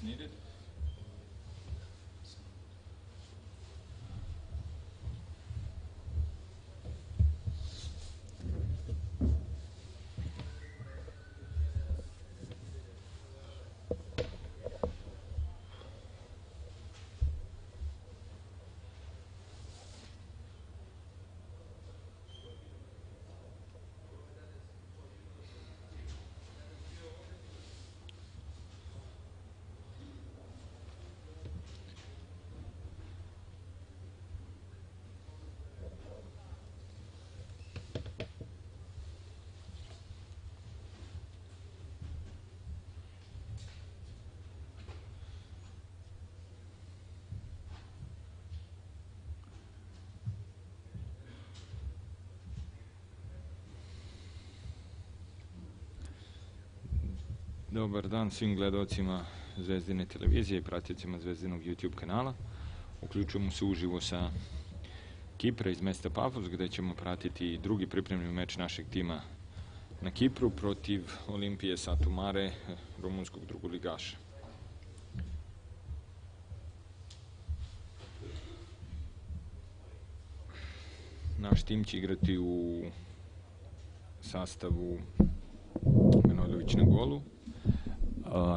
that's needed. Dobar dan svim gledalcima Zvezdine televizije i praticima Zvezdinog YouTube kanala. Uključujemo se uživo sa Kipra iz mesta Pafos gde ćemo pratiti drugi pripremni meč našeg tima na Kipru protiv Olimpije Satumare, rumunskog drugoligaša. Naš tim će igrati u sastavu Manojlović na golu,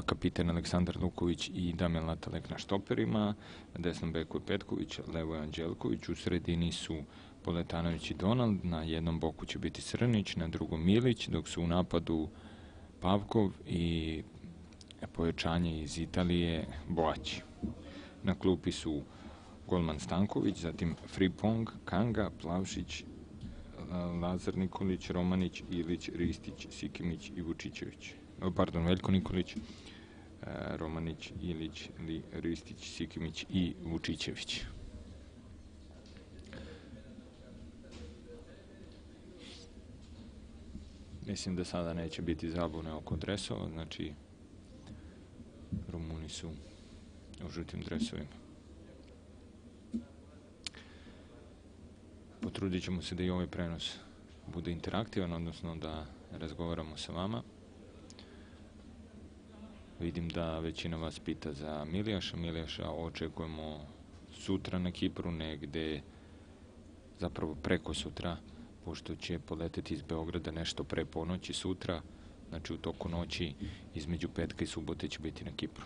kapiten Aleksandar Luković i Damjan Latalek na štoperima, desnom beku je Petković, levo je Anđelković, u sredini su Poletanović i Donald, na jednom boku će biti Srnić, na drugom Milić, dok su u napadu Pavkov i pojačanje iz Italije Boaći. Na klupi su golman Stanković, zatim Fripong, Kanga, Plavšić, Lazar Nikolić, Romanić, Ilić, Ristić, Sikimić i Vučićević pardon, Veljko Nikolić, e, Romanić, Ilić, Ristić, Sikimić i Vučićević. Mislim da sada neće biti zabune oko dresova, znači Rumuni su u žutim dresovima. Potrudit ćemo se da i ovaj prenos bude interaktivan, odnosno da razgovaramo sa vama. Vidim da većina vas pita za Milijaša. Milijaša očekujemo sutra na Kipru, negde zapravo preko sutra, pošto će poleteti iz Beograda nešto pre ponoći sutra, znači u toku noći između petka i subote će biti na Kipru.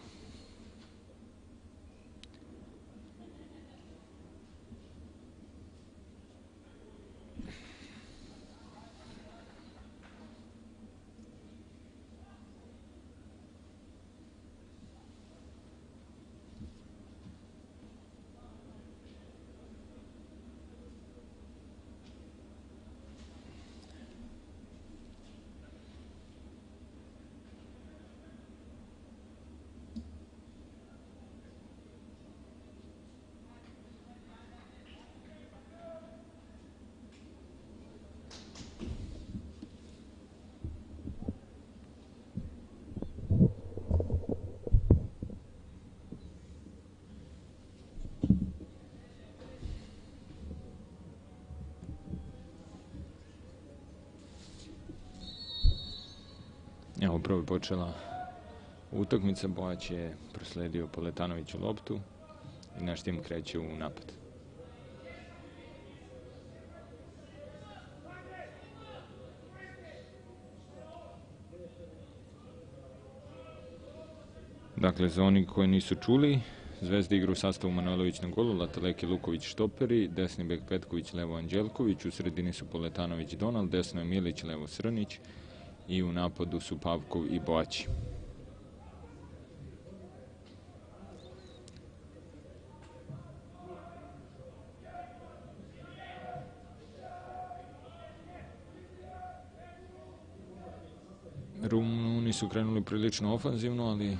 Evo, upravo je počela utakmica, Bojać je prosledio Poletanoviću loptu i naš tim kreće u napad. Dakle, za oni koji nisu čuli, Zvezda igra u sastavu Manojlović na golu, Lataleki Luković štoperi, desni bek Petković, levo Anđelković, u sredini su Poletanović Donald, desno je Milić, levo Srnić, i u napadu su Pavkov i Boaći. Rumuni su krenuli prilično ofanzivno, ali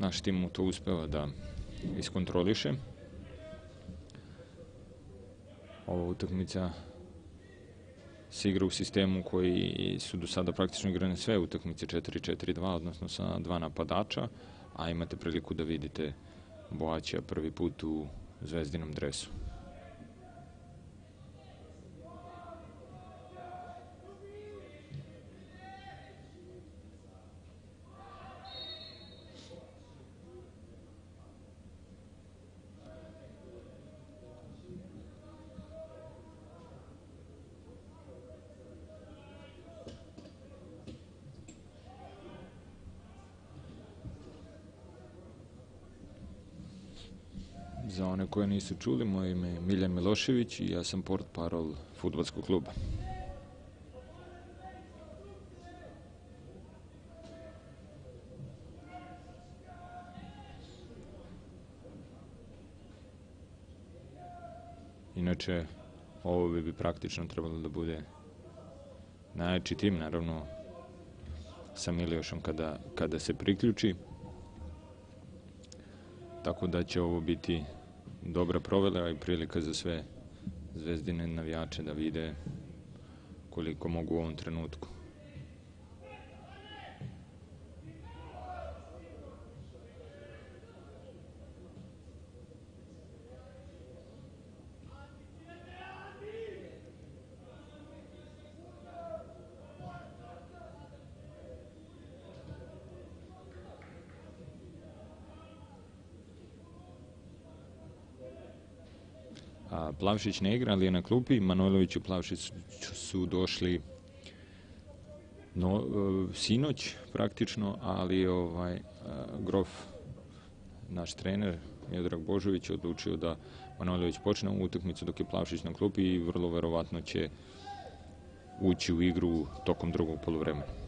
naš tim mu to uspeva da iskontroliše. Ova utakmica se igra u sistemu koji su do sada praktično igrane sve utakmice 4-4-2, odnosno sa dva napadača, a imate priliku da vidite Boaća prvi put u zvezdinom dresu. Za one koje nisu čuli, moje ime je Miljan Milošević i ja sam port parol futbolskog kluba. Inače, ovo bi, praktično trebalo da bude najjači tim, naravno sa Miliošom kada, kada se priključi. Tako da će ovo biti dobra provela i prilika za sve zvezdine navijače da vide koliko mogu u ovom trenutku. A, Plavšić ne igra, ali je na klupi. Manojlović i Plavšić su došli no, e, sinoć praktično, ali ovaj e, Grof, naš trener, Miodrag Božović, odlučio da Manojlović počne u utakmicu dok je Plavšić na klupi i vrlo verovatno će ući u igru tokom drugog polovremena.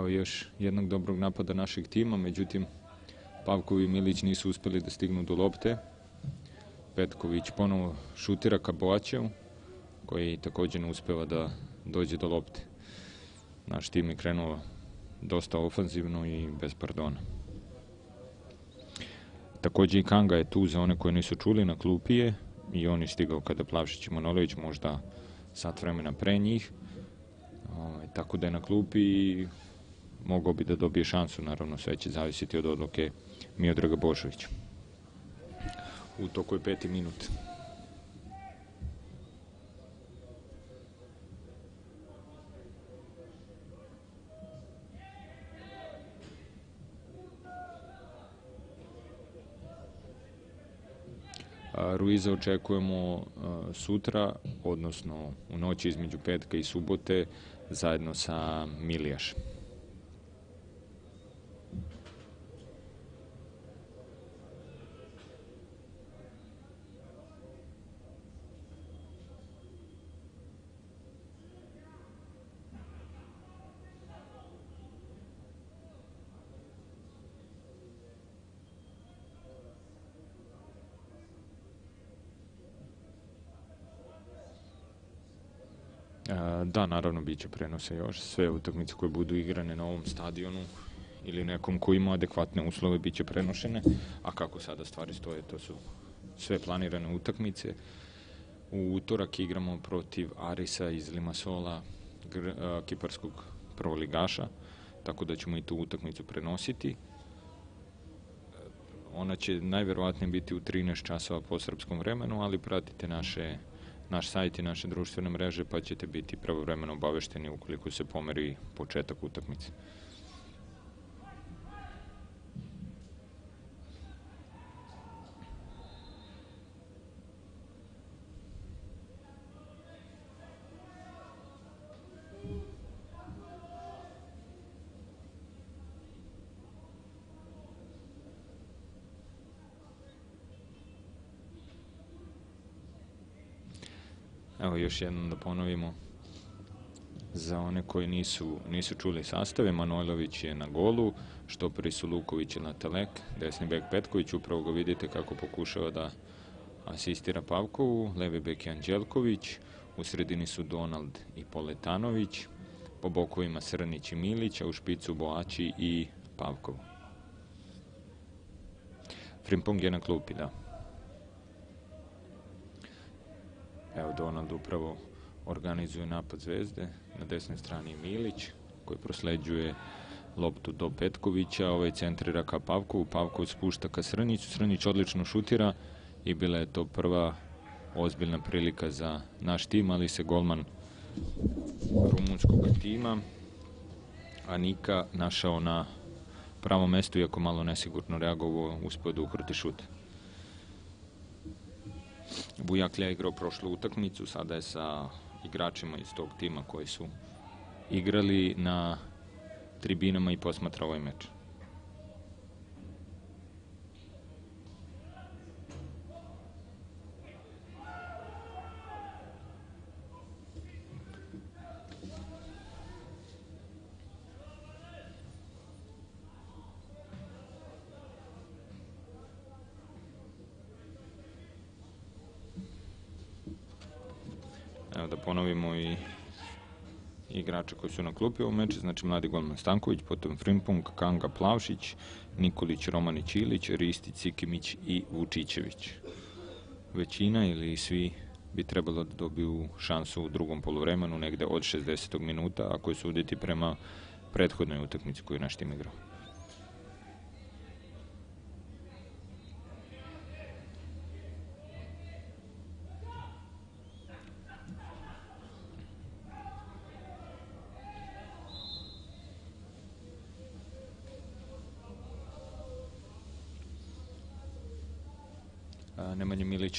Evo još jednog dobrog napada našeg tima, međutim Pavkov i Milić nisu uspeli da stignu do lopte. Petković ponovo šutira ka Boaćevu, koji takođe ne uspeva da dođe do lopte. Naš tim je krenuo dosta ofanzivno i bez pardona. Takođe i Kanga je tu za one koje nisu čuli na klupije i on je stigao kada Plavšić i Manolović možda sat vremena pre njih. Ovaj, tako da je na klupi i mogao bi da dobije šansu, naravno sve će zavisiti od odluke Miodraga Bošovića. U toku je peti minut. Ruiza očekujemo sutra, odnosno u noći između petka i subote, zajedno sa Milijašem. Naravno, bit će prenose još. Sve utakmice koje budu igrane na ovom stadionu ili nekom koji ima adekvatne uslove bit će prenošene, a kako sada stvari stoje, to su sve planirane utakmice. U utorak igramo protiv Arisa iz Limasola, kiparskog prvoligaša, tako da ćemo i tu utakmicu prenositi. Ona će najverovatnije biti u 13 časova po srpskom vremenu, ali pratite naše naš sajt i naše društvene mreže, pa ćete biti pravovremeno obavešteni ukoliko se pomeri početak utakmice. Još jednom da ponovimo za one koji nisu, nisu čuli sastave, Manojlović je na golu, štoperi su Luković i Natalek, desni bek Petković, upravo ga vidite kako pokušava da asistira Pavkovu, levi bek je Anđelković, u sredini su Donald i Poletanović, po bokovima Srnić i Milić, a u špicu Boači i Pavkov. Frimpong je na klupi, da. Evo Donald upravo organizuje napad Zvezde, na desnoj strani Milić koji prosleđuje loptu do Petkovića, ovaj centrira ka Pavkovu, Pavkov spušta ka Srniću, Srnić odlično šutira i bila je to prva ozbiljna prilika za naš tim, ali se golman rumunskog tima Anika našao na pravom mestu, iako malo nesigurno reagovao, uspio da ukroti šut. Bujaklja je igrao prošlu utakmicu, sada je sa igračima iz tog tima koji su igrali na tribinama i posmatra ovaj meč. Evo da ponovimo i igrača koji su na klupi u meče, znači mladi golman Stanković, potom Frimpong, Kanga Plavšić, Nikolić, Romanić Ilić, Ristić, Sikimić i Vučićević. Većina ili svi bi trebalo da dobiju šansu u drugom polovremenu, negde od 60. minuta, ako je suditi prema prethodnoj utakmici koju naš tim igrao.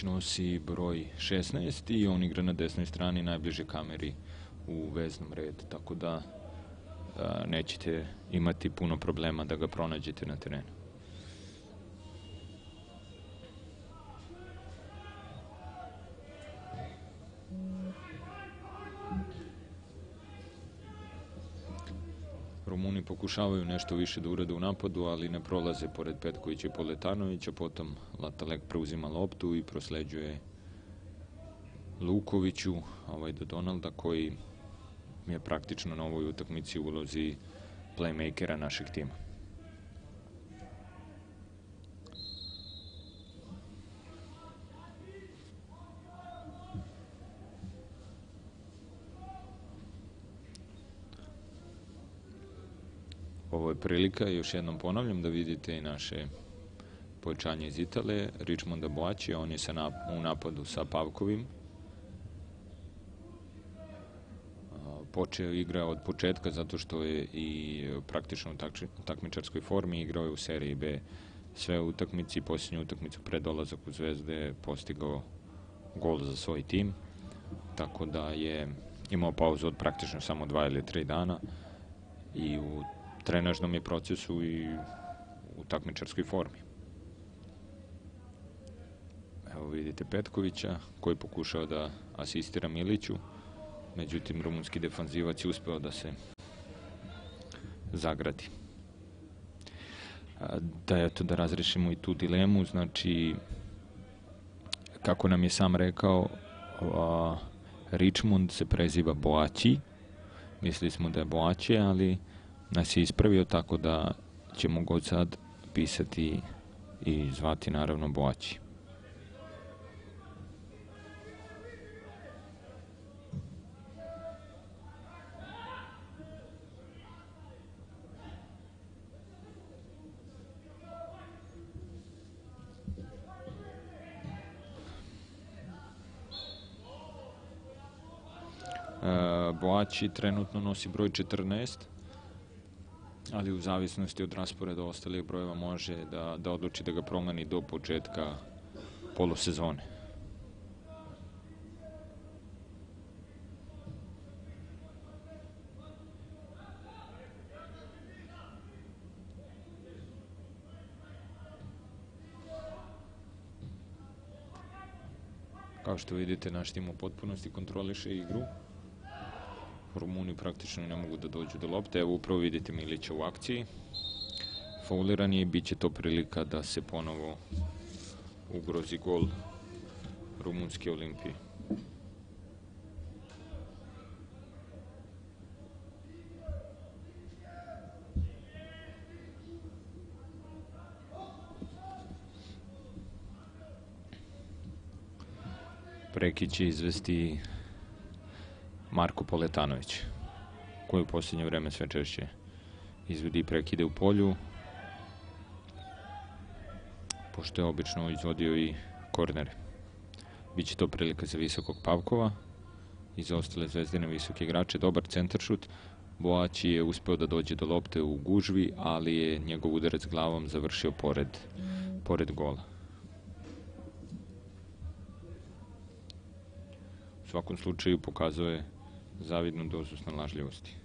Nosi broj 16 i on igra na desnoj strani najbliže kameri u veznom redu, tako da nećete imati puno problema da ga pronađete na terenu. Rumuni pokušavaju nešto više da urade u napadu, ali ne prolaze pored Petkovića i Poletanovića, potom Latalek preuzima loptu i prosleđuje Lukoviću, ovaj do Donalda, koji je praktično na ovoj utakmici u ulozi playmakera našeg tima. Ovo je prilika, još jednom ponavljam, da vidite i naše pojačanje iz Italije, Richmonda Boači, on je sa nap u napadu sa Pavkovim. Počeo igra od početka zato što je i praktično u takmičarskoj formi, igrao je u seriji B. Sve utakmici, posljednju utakmicu pred dolazak u Zvezde postigao gol za svoj tim, tako da je imao pauzu od praktično samo dva ili tri dana i u trenažnom je procesu i u takmičarskoj formi. Evo vidite Petkovića koji pokušao da asistira Miliću, međutim rumunski defanzivac je uspeo da se zagradi. Da, eto, da razrešimo i tu dilemu, znači, kako nam je sam rekao, a, Richmond se preziva Boaći, mislili smo da je Boaće, ali nas je ispravio tako da ćemo god sad pisati i zvati naravno Boaći. Boaći trenutno nosi broj 14 ali u zavisnosti od rasporeda ostalih brojeva može da, da odluči da ga promeni do početka polosezone. Kao što vidite, naš tim u potpunosti kontroliše igru. Rumuni praktično ne mogu da dođu do lopte. Evo upravo vidite Milića u akciji. Fauliran je i bit će to prilika da se ponovo ugrozi gol Rumunske olimpije. Prekić će izvesti Marko Poletanović, koji u posljednje vreme sve češće izvodi prekide u polju, pošto je obično izvodio i kornere. Biće to prilika za visokog Pavkova i za ostale zvezdine visoke igrače. Dobar centaršut. Boaći je uspeo da dođe do lopte u gužvi, ali je njegov udarac glavom završio pored, pored gola. svakom slučaju pokazuje zavidnu dozu snalažljivosti.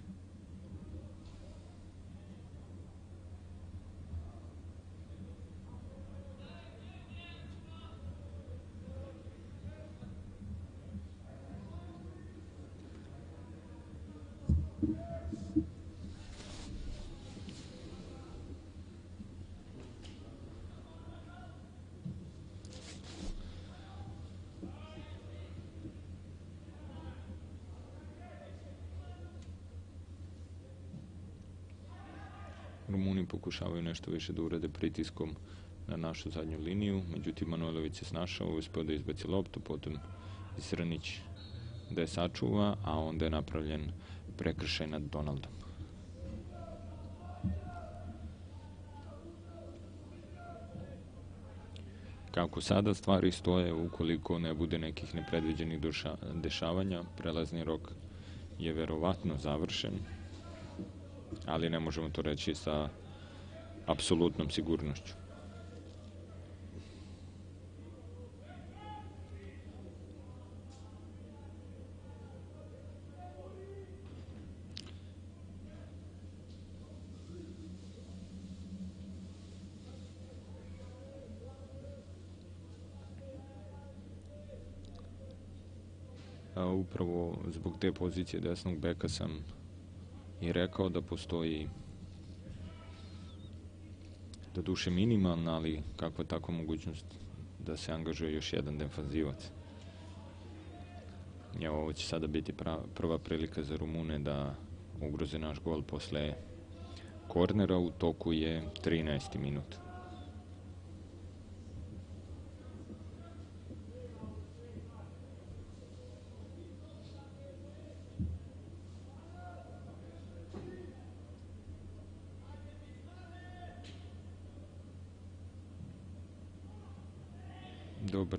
Rumuni pokušavaju nešto više da urade pritiskom na našu zadnju liniju, međutim Manojlović se snašao, uspeo da izbaci loptu, potom Srnić da je sačuva, a onda je napravljen prekršaj nad Donaldom. Kako sada stvari stoje, ukoliko ne bude nekih nepredviđenih dešavanja, prelazni rok je verovatno završen, ali ne možemo to reći sa apsolutnom sigurnošću. Upravo zbog te pozicije desnog beka sam i rekao da postoji do duše minimalna, ali kakva je takva mogućnost da se angažuje još jedan defanzivac. Evo, ovo će sada biti prva prilika za Rumune da ugroze naš gol posle kornera, u toku je 13. minut.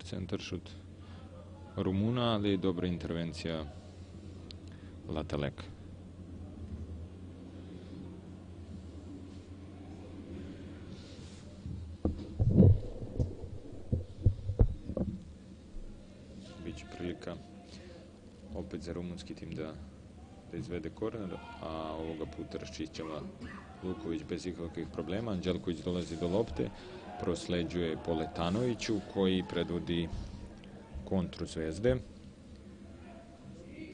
Centar šut Rumuna, ali dobra intervencija Lateleka. Biće prilika opet za rumunski tim da, da izvede korner, a ovoga puta raščišćava Luković bez ikakvih problema. Anđelković dolazi do lopte, prosleđuje Poletanoviću koji predvodi kontru Zvezde.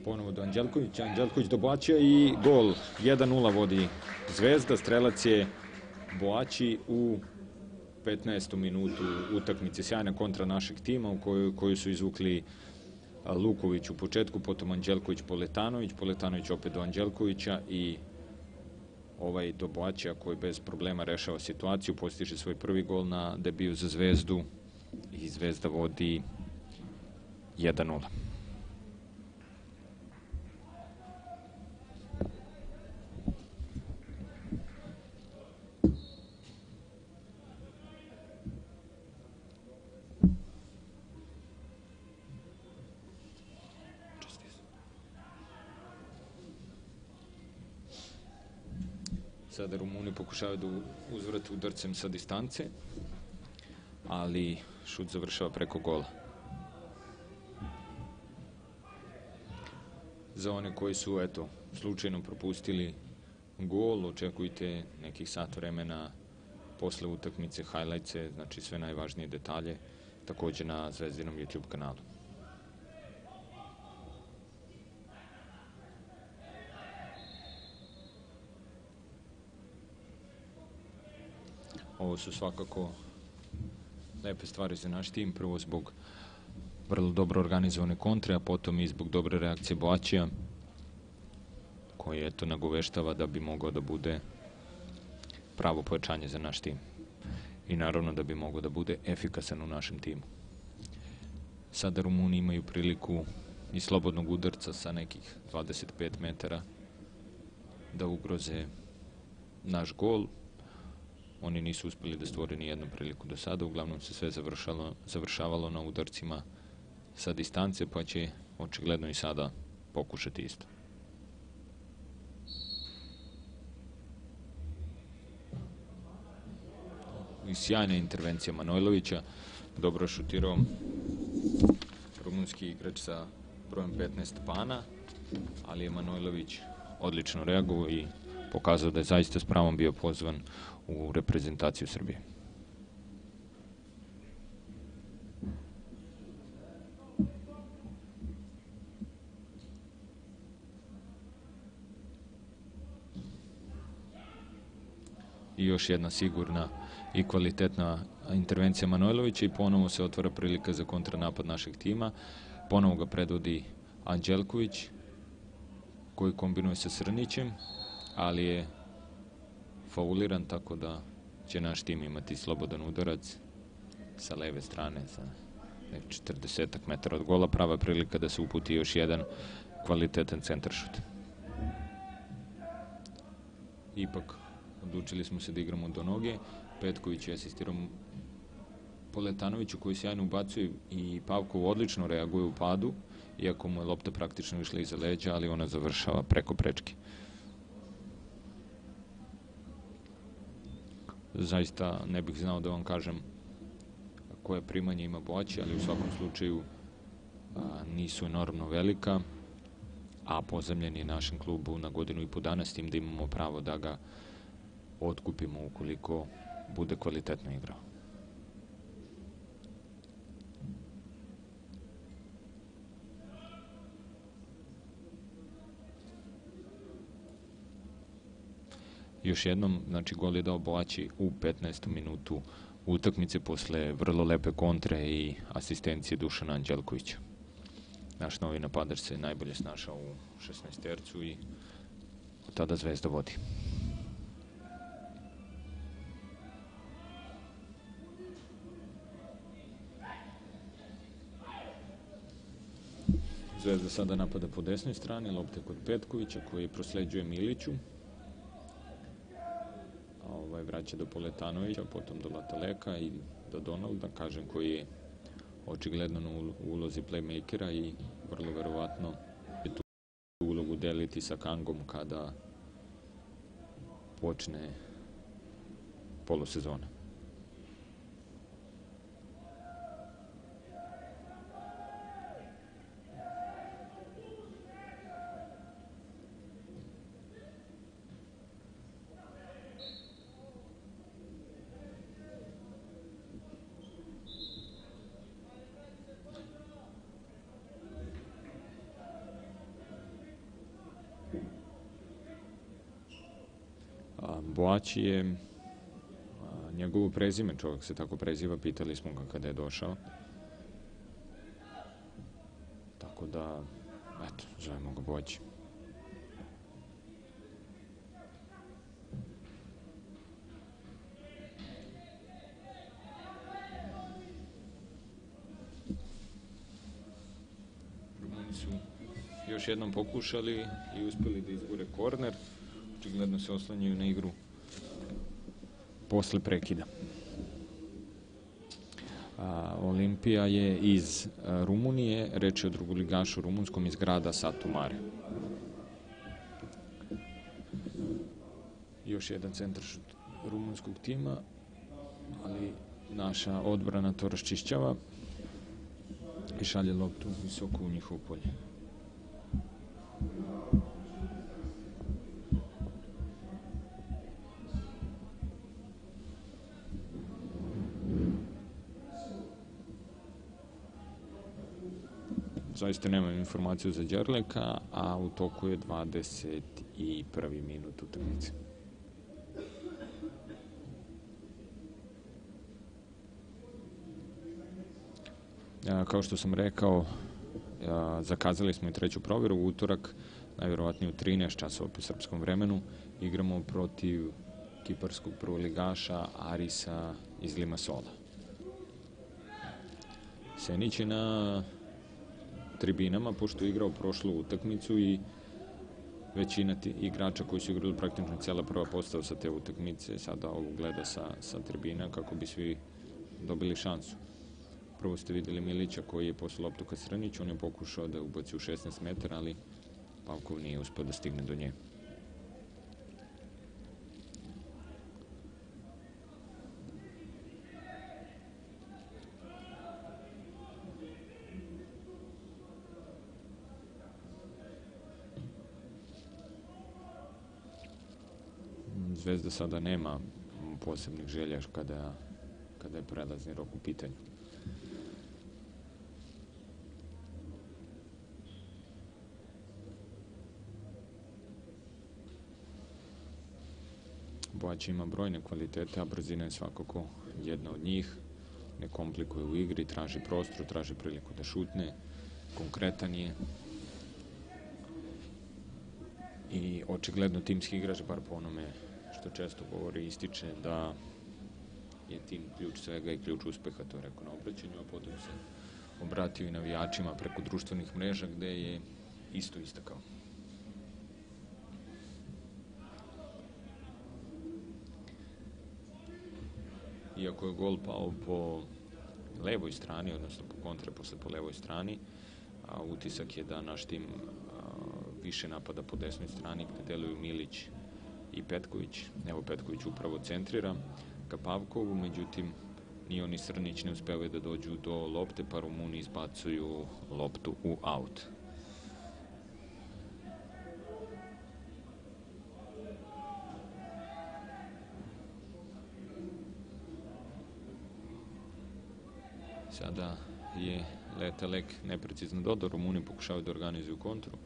Ponovo do Anđelkovića, Anđelković do Boaća i gol 1-0 vodi Zvezda, strelac je Boaći u 15. minutu utakmice, sjajna kontra našeg tima u koju, koju su izvukli Luković u početku, potom Anđelković Poletanović, Poletanović opet do Anđelkovića i ovaj Doboaća koji bez problema rešava situaciju, postiže svoj prvi gol na debiju za Zvezdu i Zvezda vodi 1-0. Sada Rumuni pokušavaju da uzvrate udarcem sa distance, ali šut završava preko gola. Za one koji su, eto, slučajno propustili gol, očekujte nekih sat vremena posle utakmice, highlightse, znači sve najvažnije detalje, takođe na Zvezdinom YouTube kanalu. Ovo su svakako lepe stvari za naš tim, prvo zbog vrlo dobro organizovane kontre, a potom i zbog dobre reakcije Boaćija, koji eto nagoveštava da bi mogao da bude pravo pojačanje za naš tim. I naravno da bi mogao da bude efikasan u našem timu. Sada Rumuni imaju priliku i slobodnog udarca sa nekih 25 metara da ugroze naš gol, Oni nisu uspeli da stvore ni jednu priliku do sada, uglavnom se sve završalo, završavalo na udarcima sa distance, pa će očigledno i sada pokušati isto. I sjajna intervencija Manojlovića, dobro šutirao rumunski igrač sa brojem 15 pana, ali je Manojlović odlično reagovao i pokazao da je zaista s pravom bio pozvan u reprezentaciju Srbije. I još jedna sigurna i kvalitetna intervencija Manojlovića i ponovo se otvara prilika za kontranapad našeg tima. Ponovo ga predvodi Anđelković, koji kombinuje sa Srnićem, ali je fauliran, tako da će naš tim imati slobodan udarac sa leve strane za 40 metara od gola. Prava prilika da se uputi još jedan kvalitetan centaršut. Ipak, odlučili smo se da igramo do noge. Petković je asistirao Poletanoviću koji sjajno ubacuje i Pavkov odlično reaguje u padu, iako mu je lopta praktično išla iza leđa, ali ona završava preko prečke. Zaista ne bih znao da vam kažem koje primanje ima Boći, ali u svakom slučaju a, nisu enormno velika, a pozemljen je našem klubu na godinu i po dana s tim da imamo pravo da ga otkupimo ukoliko bude kvalitetno igrao. Još jednom, znači, gol je dao Boaći u 15. minutu utakmice posle vrlo lepe kontre i asistencije Dušana Anđelkovića. Naš novi napadač se najbolje snašao u 16 tercu i tada Zvezda vodi. Zvezda sada napada po desnoj strani, lopte kod Petkovića koji prosleđuje Miliću. Ovaj vraća do Poletanovića, potom do Lataleka i do Donalda, kažem koji je očigledno na ulozi playmakera i vrlo verovatno je tu ulogu deliti sa Kangom kada počne polosezona. Boaći je njegovo prezime, čovjek se tako preziva, pitali smo ga kada je došao. Tako da, eto, zovemo ga su još jednom pokušali i uspeli da izgure korner očigledno se oslanjaju na igru posle prekida. Olimpija je iz Rumunije, reč je o drugoligašu rumunskom iz grada Satu Mare. Još jedan centar rumunskog tima, ali naša odbrana to raščišćava i šalje loptu visoko u njihovo polje. Zaista nemam informaciju za Đerleka, a u toku je 21. minut utakmice. Kao što sam rekao, zakazali smo i treću proveru u utorak, najverovatnije u 13 časova po srpskom vremenu. Igramo protiv kiparskog prvoligaša Arisa iz Limasola. Senić je na tribinama, pošto je igrao prošlu utakmicu i većina igrača koji su igrali praktično cijela prva postava sa te utakmice, sada ovo gleda sa, sa tribina kako bi svi dobili šansu. Prvo ste videli Milića koji je posle loptu ka Srniću, on je pokušao da ubaci u 16 metara, ali Pavkov nije uspio da stigne do nje. Zvezda sada nema posebnih želja kada, kada je prelazni rok u pitanju. Boać ima brojne kvalitete, a brzina je svakako jedna od njih. Ne komplikuje u igri, traži prostor, traži priliku da šutne, konkretan je. I očigledno timski igrač, bar po onome što često govori, ističe da je tim ključ svega i ključ uspeha, to je rekao na obraćanju, a potom se obratio i navijačima preko društvenih mreža gde je isto istakao. Iako je gol pao po levoj strani, odnosno po kontre posle po levoj strani, a utisak je da naš tim a, više napada po desnoj strani gde deluju Milić i Petković. Evo Petković upravo centrira ka Pavkovu, međutim ni oni Srnić ne uspevaju da dođu do lopte, pa Rumuni izbacuju loptu u aut. Sada je Letalek neprecizno dodao, Rumuni pokušavaju da organizuju kontru,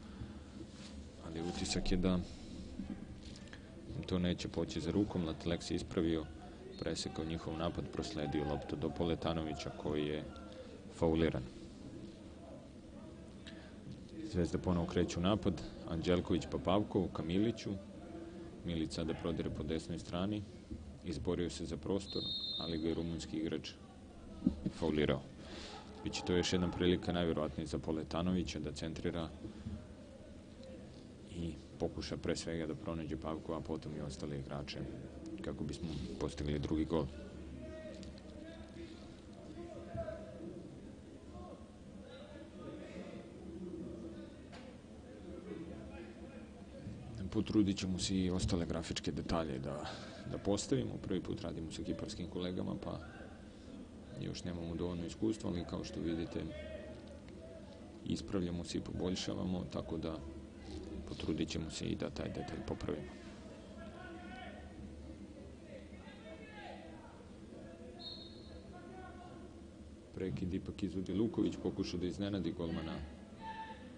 ali utisak je da to neće poći za rukom, se ispravio, presekao njihov napad, prosledio loptu do Poletanovića koji je fauliran. Zvezda ponovo kreće u napad, Anđelković pa Pavkov, Kamiliću, Milić sada prodire po desnoj strani, izborio se za prostor, ali ga je rumunski igrač faulirao. Biće to još jedna prilika, najvjerovatniji za Poletanovića, da centrira pokuša pre svega da pronađe Pavku, a potom i ostale igrače kako bismo postigli drugi gol. Potrudit ćemo se i ostale grafičke detalje da, da postavimo. Prvi put radimo sa kiparskim kolegama, pa još nemamo dovoljno iskustva, ali kao što vidite ispravljamo se i poboljšavamo, tako da potrudit ćemo se i da taj detalj popravimo. Prekid ipak izvodi Luković, pokušao da iznenadi golmana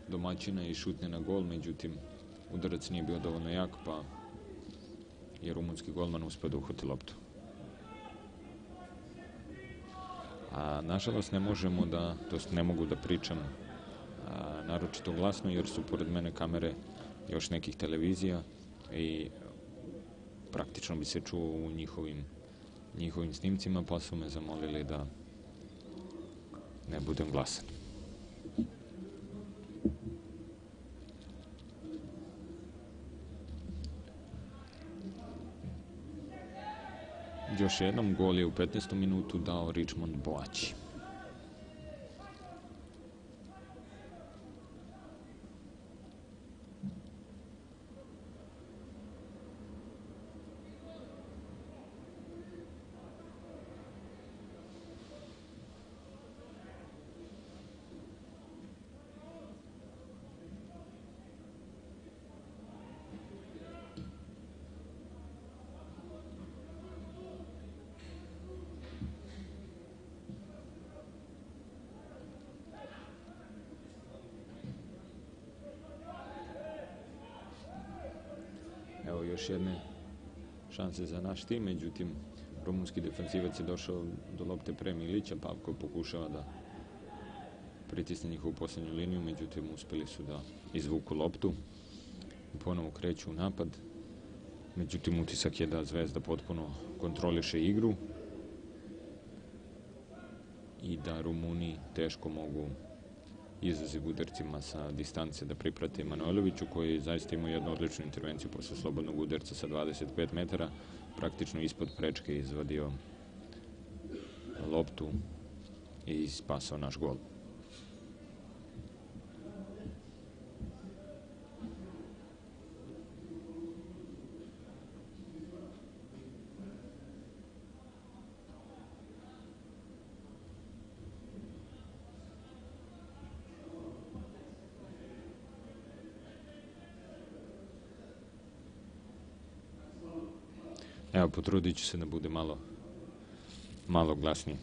domaćina i šutne na gol, međutim udarac nije bio dovoljno jak, pa je rumunski golman uspeo da uhvati loptu. A nažalost ne možemo da, to ne mogu da pričam a, naročito glasno jer su pored mene kamere još nekih televizija i praktično bi se čuo u njihovim, njihovim snimcima, pa su me zamolili da ne budem glasan. Još jednom gol je u 15. minutu dao Richmond Boaći. Šanse za naš tim, međutim rumunski defansivac je došao do lopte pre Milića, Pavko pokušava da pritisne njihovu poslednju liniju, međutim uspeli su da izvuku loptu i ponovo kreću u napad. Međutim, utisak je da Zvezda potpuno kontroliše igru i da Rumuni teško mogu izaziv udarcima sa distance da priprate Manojloviću koji zaista imao jednu odličnu intervenciju posle slobodnog udarca sa 25 metara praktično ispod prečke izvadio loptu i spasao naš gol. Evo, potrudit ću se da bude malo, malo glasnije.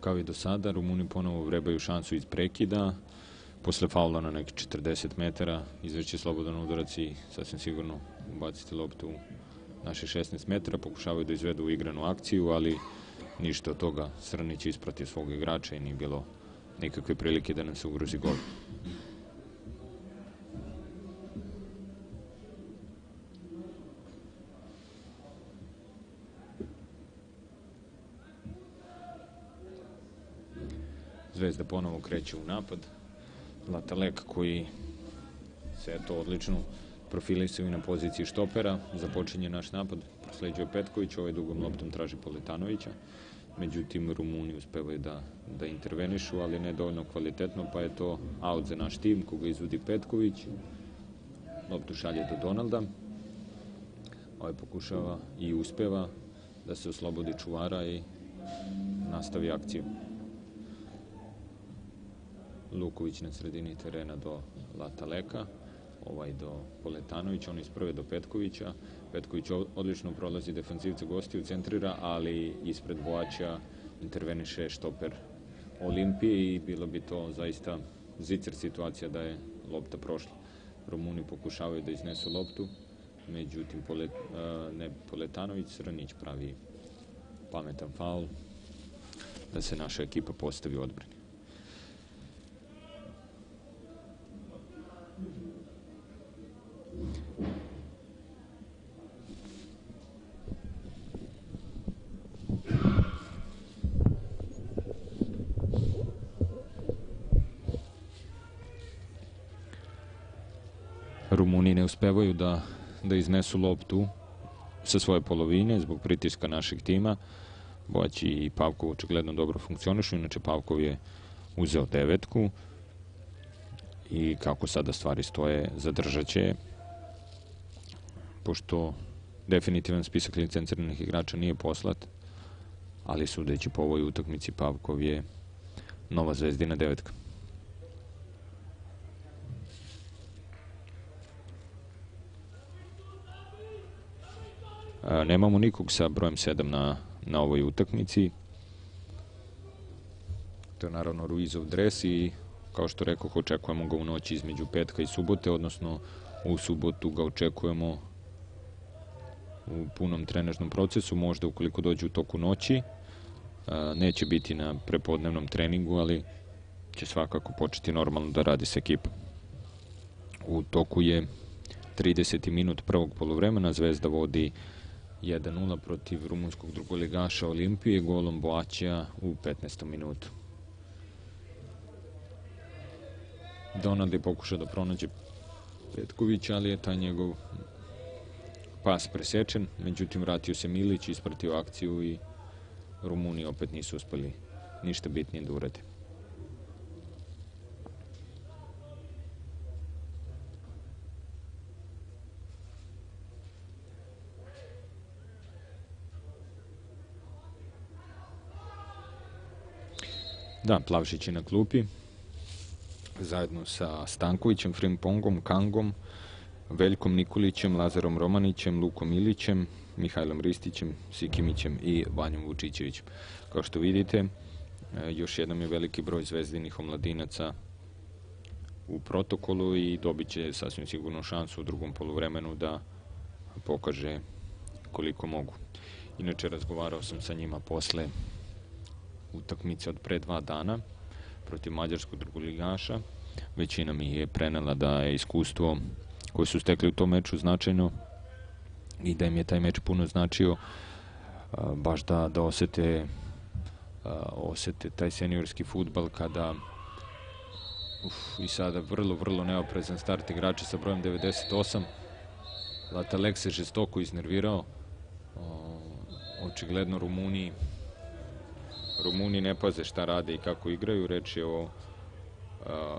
Kao i do sada, Rumuni ponovo vrebaju šansu iz prekida, posle faula na neki 40 metara, izveći slobodan udarac i sasvim sigurno ubaciti loptu naše 16 metara, pokušavaju da izvedu igranu akciju, ali ništa od toga. Srnić ispratio svog igrača i nije bilo nikakve prilike da nam se ugrozi gol. Zvezda ponovo kreće u napad. Latalek koji se eto odlično profilisao i na poziciji štopera. Započinje naš napad, prosleđuje Petković, ovaj dugom loptom traži Poletanovića. Međutim, Rumuni uspevaju da, da intervenišu, ali ne dovoljno kvalitetno, pa je to out za naš tim, koga izvodi Petković. Loptu šalje do Donalda. Ovaj pokušava i uspeva da se oslobodi čuvara i nastavi akciju. Luković na sredini terena do Lataleka, ovaj do Poletanovića, on isprve do Petkovića. Petković odlično prolazi defanzivca gostiju, centrira, ali ispred Boaća interveniše štoper Olimpije i bilo bi to zaista zicer situacija da je lopta prošla. Rumuni pokušavaju da iznesu loptu, međutim Polet, ne Poletanović, Srnić pravi pametan faul da se naša ekipa postavi u odbrani. Rumuni ne uspevaju da, da iznesu loptu sa svoje polovine zbog pritiska našeg tima. Bojać i Pavkov očigledno dobro funkcionišu, inače Pavkov je uzeo devetku i kako sada stvari stoje zadržat će pošto definitivan spisak licenciranih igrača nije poslat, ali sudeći po ovoj utakmici Pavkov je nova zvezdina devetka. Nemamo nikog sa brojem 7 na, na ovoj utakmici. To je naravno Ruizov dres i kao što rekao, očekujemo ga u noći između petka i subote, odnosno u subotu ga očekujemo u punom trenažnom procesu, možda ukoliko dođe u toku noći. Neće biti na prepodnevnom treningu, ali će svakako početi normalno da radi sa ekipom. U toku je 30. minut prvog polovremena, Zvezda vodi 1-0 protiv rumunskog drugoligaša Olimpije, golom Boaća u 15. minutu. Donald je pokušao da pronađe Petković, ali je taj njegov pas presečen, međutim vratio se Milić, ispratio akciju i Rumuni opet nisu uspeli ništa bitnije da urade. Da, Plavšić je na klupi, zajedno sa Stankovićem, Frimpongom, Kangom, Veljkom Nikolićem, Lazarom Romanićem, Lukom Ilićem, Mihajlom Ristićem, Sikimićem i Vanjom Vučićevićem. Kao što vidite, e, još jednom je veliki broj zvezdinih omladinaca u protokolu i dobit će sasvim sigurno šansu u drugom polovremenu da pokaže koliko mogu. Inače, razgovarao sam sa njima posle utakmice od pre dva dana protiv mađarskog drugoligaša. Većina mi je prenela da je iskustvo koje su stekli u tom meču značajno i da im je taj meč puno značio baš da, da osete osete taj seniorski futbal kada uf, i sada vrlo, vrlo neoprezan start igrača sa brojem 98 Latalek se žestoko iznervirao očigledno Rumuniji Rumuni ne paze šta rade i kako igraju. Reč je o uh,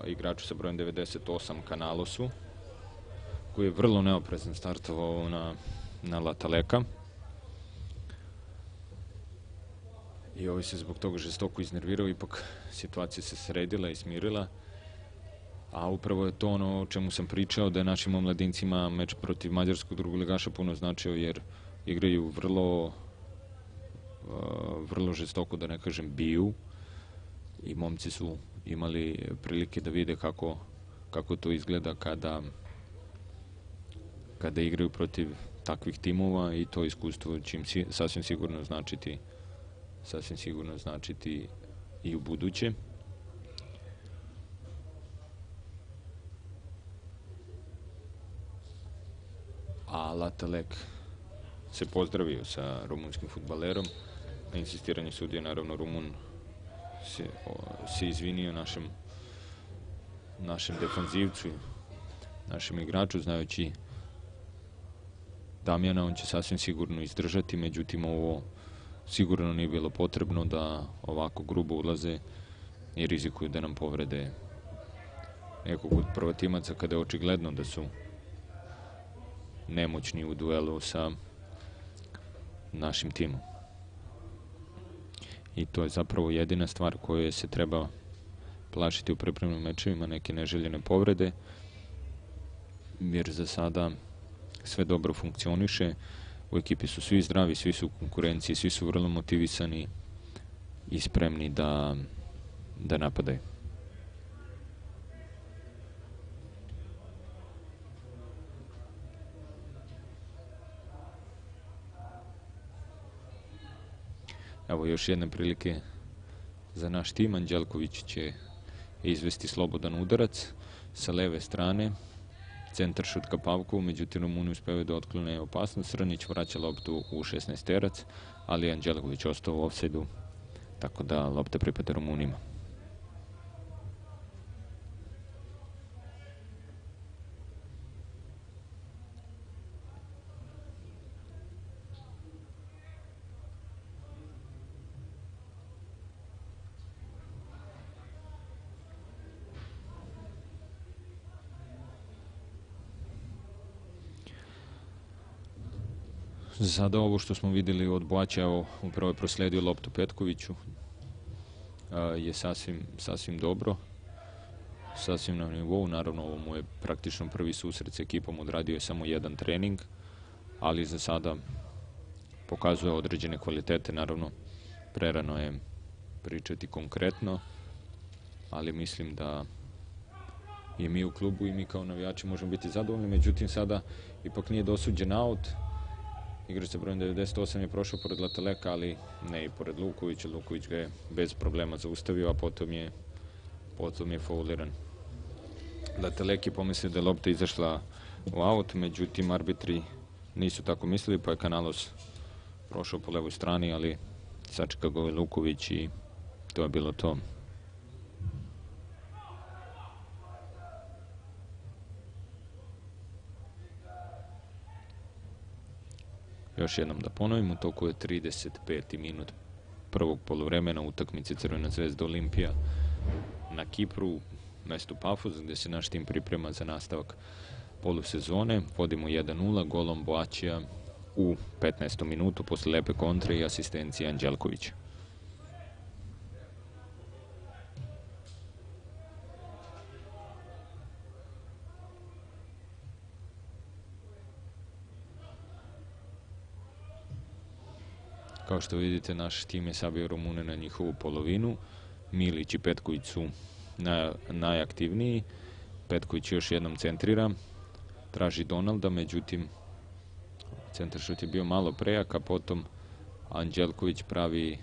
igraču sa brojem 98 Kanalosu, koji je vrlo neoprezan startovao na, na Lataleka. i ovaj se zbog toga žestoko iznervirao, ipak situacija se sredila i smirila. A upravo je to ono o čemu sam pričao, da je našim omladincima meč protiv mađarskog drugolegaša puno značio, jer igraju vrlo vrlo žestoko, da ne kažem, biju i momci su imali prilike da vide kako, kako to izgleda kada kada igraju protiv takvih timova i to iskustvo će im si, sasvim sigurno značiti sasvim sigurno značiti i u buduće. A Latalek se pozdravio sa rumunskim futbalerom. Na insistiranje sudije, naravno, Rumun se, o, se izvinio našem našem defanzivcu, našem igraču, znajući Damjana, on će sasvim sigurno izdržati, međutim ovo sigurno nije bilo potrebno da ovako grubo ulaze i rizikuju da nam povrede nekog od prvatimaca kada je očigledno da su nemoćni u duelu sa našim timom. I to je zapravo jedina stvar koje se treba plašiti u pripremnim mečevima, neke neželjene povrede, jer za sada sve dobro funkcioniše, u ekipi su svi zdravi, svi su u konkurenciji, svi su vrlo motivisani i spremni da, da napadaju. Evo još jedne prilike za naš tim. Anđelković će izvesti slobodan udarac sa leve strane. Centar šutka Pavkovu, međutim Rumuni uspevaju da otklone opasnost. Srnić vraća loptu u 16 terac, ali Anđelković ostao u offside tako da lopta pripada Rumunima. Za sada ovo što smo videli od Boaća, upravo je prosledio loptu Petkoviću, je sasvim, sasvim dobro, sasvim na nivou, naravno ovo mu je praktično prvi susret s ekipom, odradio je samo jedan trening, ali za sada pokazuje određene kvalitete, naravno prerano je pričati konkretno, ali mislim da i mi u klubu i mi kao navijači možemo biti zadovoljni, međutim sada ipak nije dosuđen aut, Igrač sa brojem 98 je prošao pored Lataleka, ali ne i pored Lukovića. Luković ga je bez problema zaustavio, a potom je, potom je fauliran. Latalek je pomislio da je lopta izašla u aut, međutim arbitri nisu tako mislili, pa je Kanalos prošao po levoj strani, ali sačeka ga je Luković i to je bilo to. Još jednom da ponovim, u toku je 35. minut prvog polovremena utakmice Crvena zvezda Olimpija na Kipru, mestu Pafos, gde se naš tim priprema za nastavak polusezone. Vodimo 1-0 golom Boaćija u 15. minutu posle lepe kontre i asistencije Anđelkovića. Kao što vidite, naš tim je sabio Rumune na njihovu polovinu. Milić i Petković su na, najaktivniji. Petković još jednom centrira. Traži Donalda, međutim, centar šut je bio malo prejak, a potom Anđelković pravi,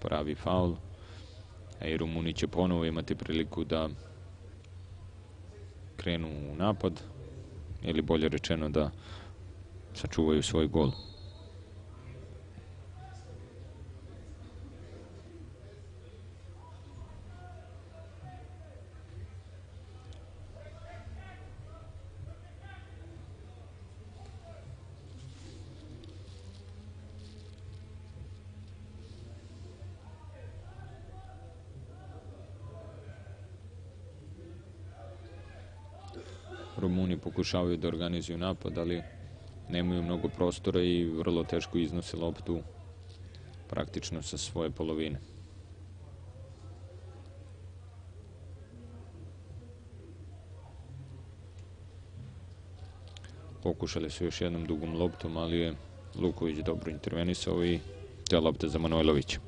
pravi faul. A i Rumuni će ponovo imati priliku da krenu u napad, ili bolje rečeno da sačuvaju svoj gol. Rumuni pokušavaju da organizuju napad, ali nemaju mnogo prostora i vrlo teško iznose loptu praktično sa svoje polovine. Pokušali su još jednom dugom loptom, ali je Luković dobro intervenisao i te lopte za Manojlovića.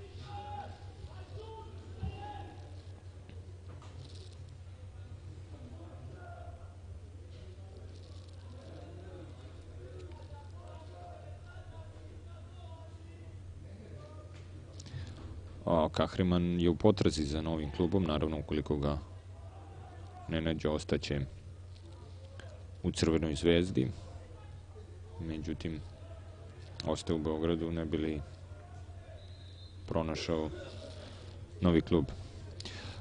Kahriman je u potrazi za novim klubom, naravno ukoliko ga ne nađe, ostaće u Crvenoj zvezdi. Međutim, ostaje u Beogradu, ne bi li pronašao novi klub.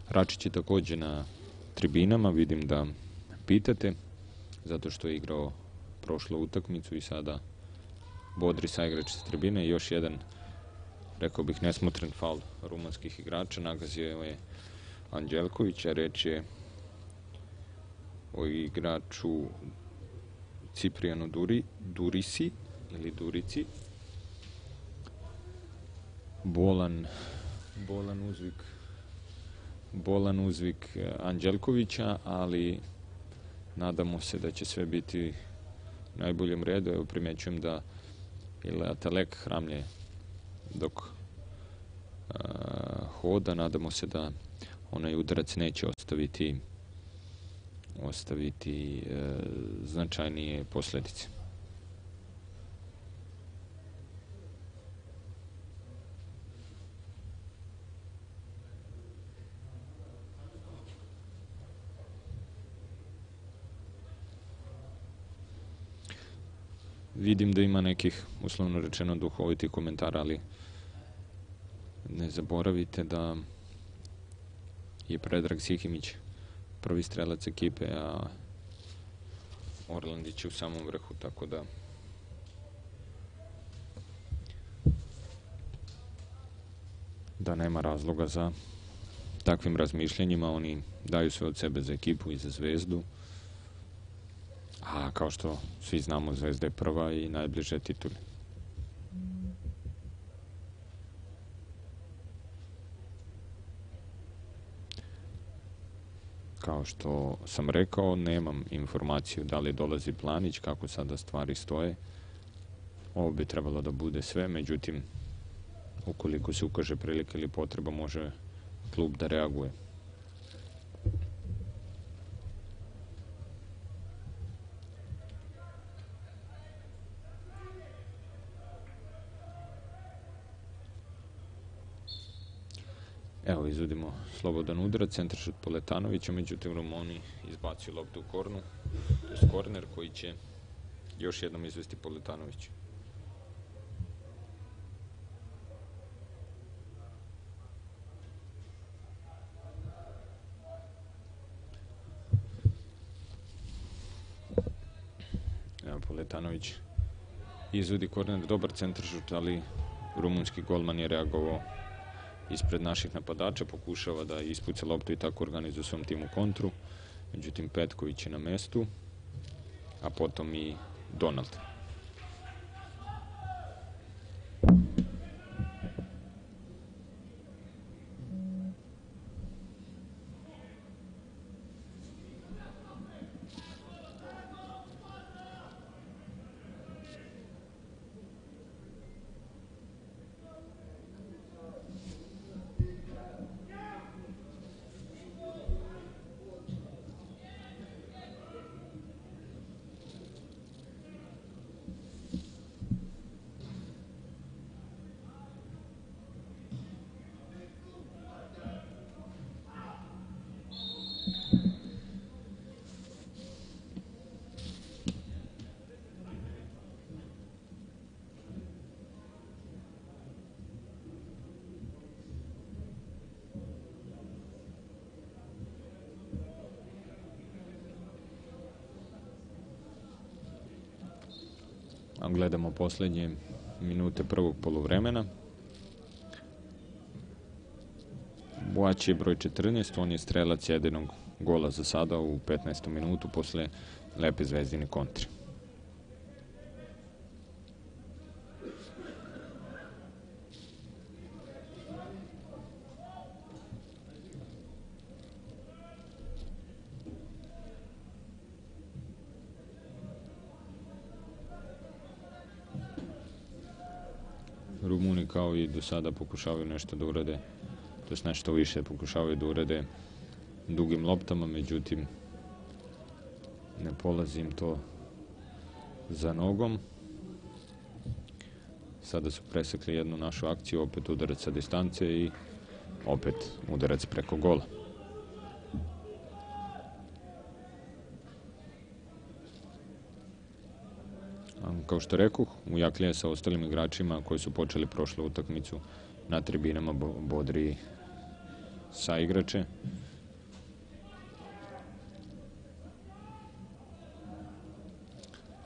Račić je takođe na tribinama, vidim da pitate, zato što je igrao prošlu utakmicu i sada bodri sa igrač sa tribine. Još jedan rekao bih, nesmotren faul rumunskih igrača. Nagazio je Anđelković, a reč je o igraču Ciprijanu Duri, Durisi ili Durici. Bolan, bolan uzvik bolan uzvik Anđelkovića, ali nadamo se da će sve biti u najboljem redu. Evo primećujem da Ilea Talek hramlje dok hoda. Nadamo se da onaj udarac neće ostaviti ostaviti e, značajnije posledice. Vidim da ima nekih, uslovno rečeno, duhovitih komentara, ali ne zaboravite da je Predrag Sihimić prvi strelac ekipe, a Orlandić je u samom vrhu, tako da da nema razloga za takvim razmišljenjima. Oni daju sve od sebe za ekipu i za zvezdu. A kao što svi znamo, zvezda je prva i najbliže tituli. Kao što sam rekao, nemam informaciju da li dolazi Planić, kako sada stvari stoje. Ovo bi trebalo da bude sve, međutim, ukoliko se ukaže prilika ili potreba, može klub da reaguje. Evo, izvodimo slobodan udarac, centar šut Poletanovića, međutim Romoni izbacio loptu u kornu, to je korner koji će još jednom izvesti Poletanović. Evo, Poletanović izvodi korner, dobar centar šut, ali rumunski golman je reagovao ispred naših napadača, pokušava da ispuca loptu i tako organizuje svom timu kontru. Međutim, Petković je na mestu, a potom i Donald. Gledamo poslednje minute prvog polovremena. Boać je broj 14, on je strelac jedinog gola za sada u 15. minutu posle lepe zvezdine kontre. Rumuni kao i do sada pokušavaju nešto da urade, to je nešto više pokušavaju da urade dugim loptama, međutim ne polazim to za nogom. Sada su presekli jednu našu akciju, opet udarac sa distance i opet udarac preko gola. Kao što reku, u Jaklije sa ostalim igračima koji su počeli prošlu utakmicu na tribinama bodri sa igrače.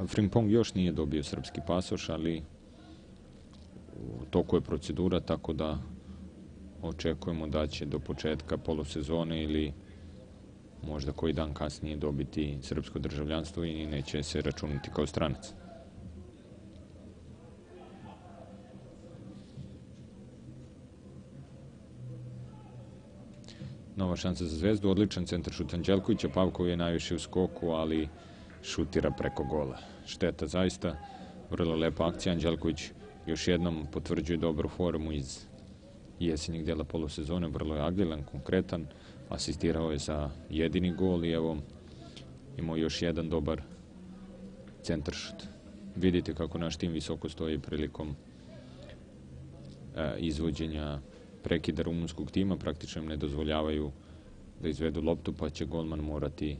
Frimpong još nije dobio srpski pasoš, ali u toku je procedura, tako da očekujemo da će do početka polosezone ili možda koji dan kasnije dobiti srpsko državljanstvo i neće se računiti kao stranac. Nova šansa za zvezdu, odličan centar šut Anđelkovića, Pavkov je najviše u skoku, ali šutira preko gola. Šteta zaista, vrlo lepa akcija. Anđelković još jednom potvrđuje dobru formu iz jesenjeg dela polosezone, vrlo je agilan, konkretan, asistirao je za jedini gol i evo imao još jedan dobar centar šut. Vidite kako naš tim visoko stoji prilikom e, izvođenja prekida rumunskog tima, praktično im ne dozvoljavaju da izvedu loptu, pa će golman morati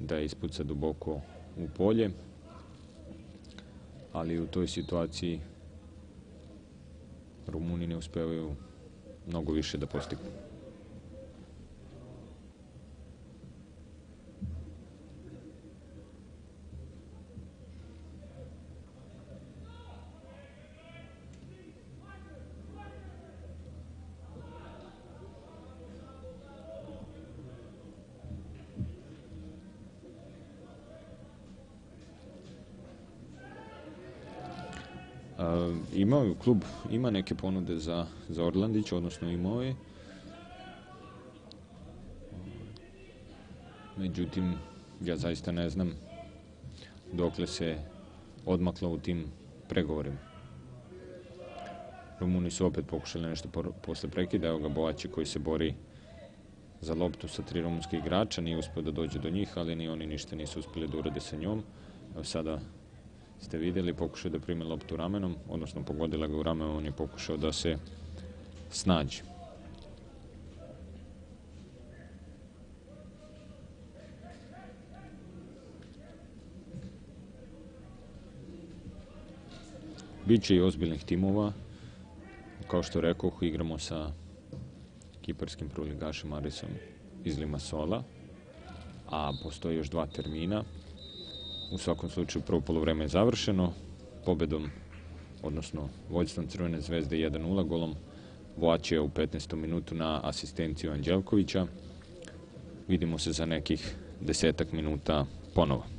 da ispuca duboko u polje. Ali u toj situaciji Rumuni ne uspevaju mnogo više da postignu. Imao klub ima neke ponude za, za Orlandić, odnosno imao je. Međutim, ja zaista ne znam dokle se odmaklo u tim pregovorima. Rumuni su opet pokušali nešto posle prekida, evo ga Boaći koji se bori za loptu sa tri rumunske igrača, nije uspio da dođe do njih, ali ni oni ništa nisu uspeli da urade sa njom. Evo sada ste videli, pokušao da primi loptu ramenom, odnosno pogodila ga u ramenu, on je pokušao da se snađe. Biće i ozbiljnih timova. Kao što rekao, igramo sa kiparskim proligašem Marisom iz Limasola, a postoje još dva termina. U svakom slučaju prvo polovreme je završeno pobedom, odnosno vođstvom Crvene zvezde 1-0 golom Voačija u 15. minutu na asistenciju Anđelkovića. Vidimo se za nekih desetak minuta ponovo.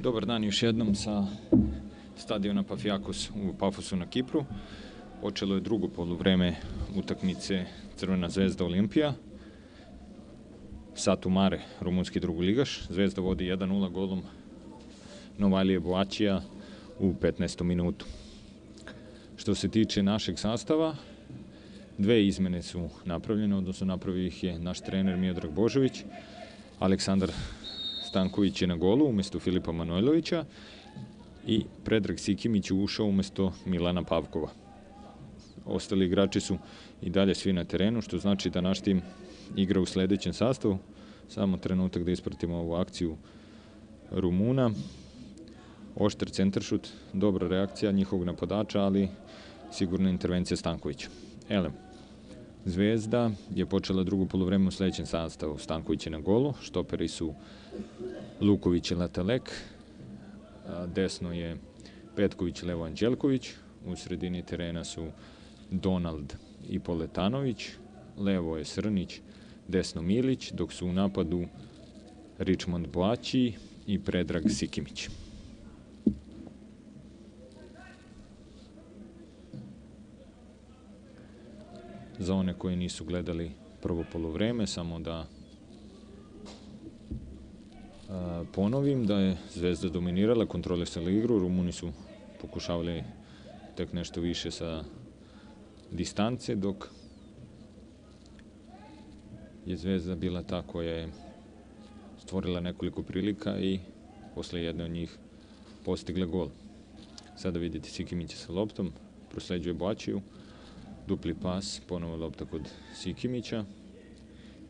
Dobar dan još jednom sa stadiona Pafiakos u Pafosu na Kipru. Počelo je drugo poluvreme utakmice Crvena zvezda Olimpija. Satu Mare, rumunski drugoligaš. Zvezda vodi 1-0 golom Novalije Boačija u 15. minutu. Što se tiče našeg sastava, dve izmene su napravljene, odnosno napravio ih je naš trener Miodrag Božović. Aleksandar Stanković je na golu umesto Filipa Manojlovića i Predrag Sikimić je ušao umesto Milana Pavkova. Ostali igrači su i dalje svi na terenu, što znači da naš tim igra u sledećem sastavu. Samo trenutak da ispratimo ovu akciju Rumuna. Oštar centaršut, dobra reakcija njihovog napadača, ali sigurna intervencija Stankovića. Elem, Zvezda je počela drugu polovreme u sledećem sastavu. Stanković je na golu, štoperi su Luković i Latalek, desno je Petković, Levo Anđelković, u sredini terena su Donald i Poletanović, levo je Srnić, desno Milić, dok su u napadu Richmond Boaći i Predrag Sikimić. Za one koji nisu gledali prvo polovreme, samo da ponovim da je Zvezda dominirala, kontrolisala igru, Rumuni su pokušavali tek nešto više sa distance, dok je Zvezda bila ta koja je stvorila nekoliko prilika i posle jedne od njih postigla gol. Sada vidite Sikimića sa loptom, prosleđuje Boačiju, dupli pas, ponovo lopta kod Sikimića,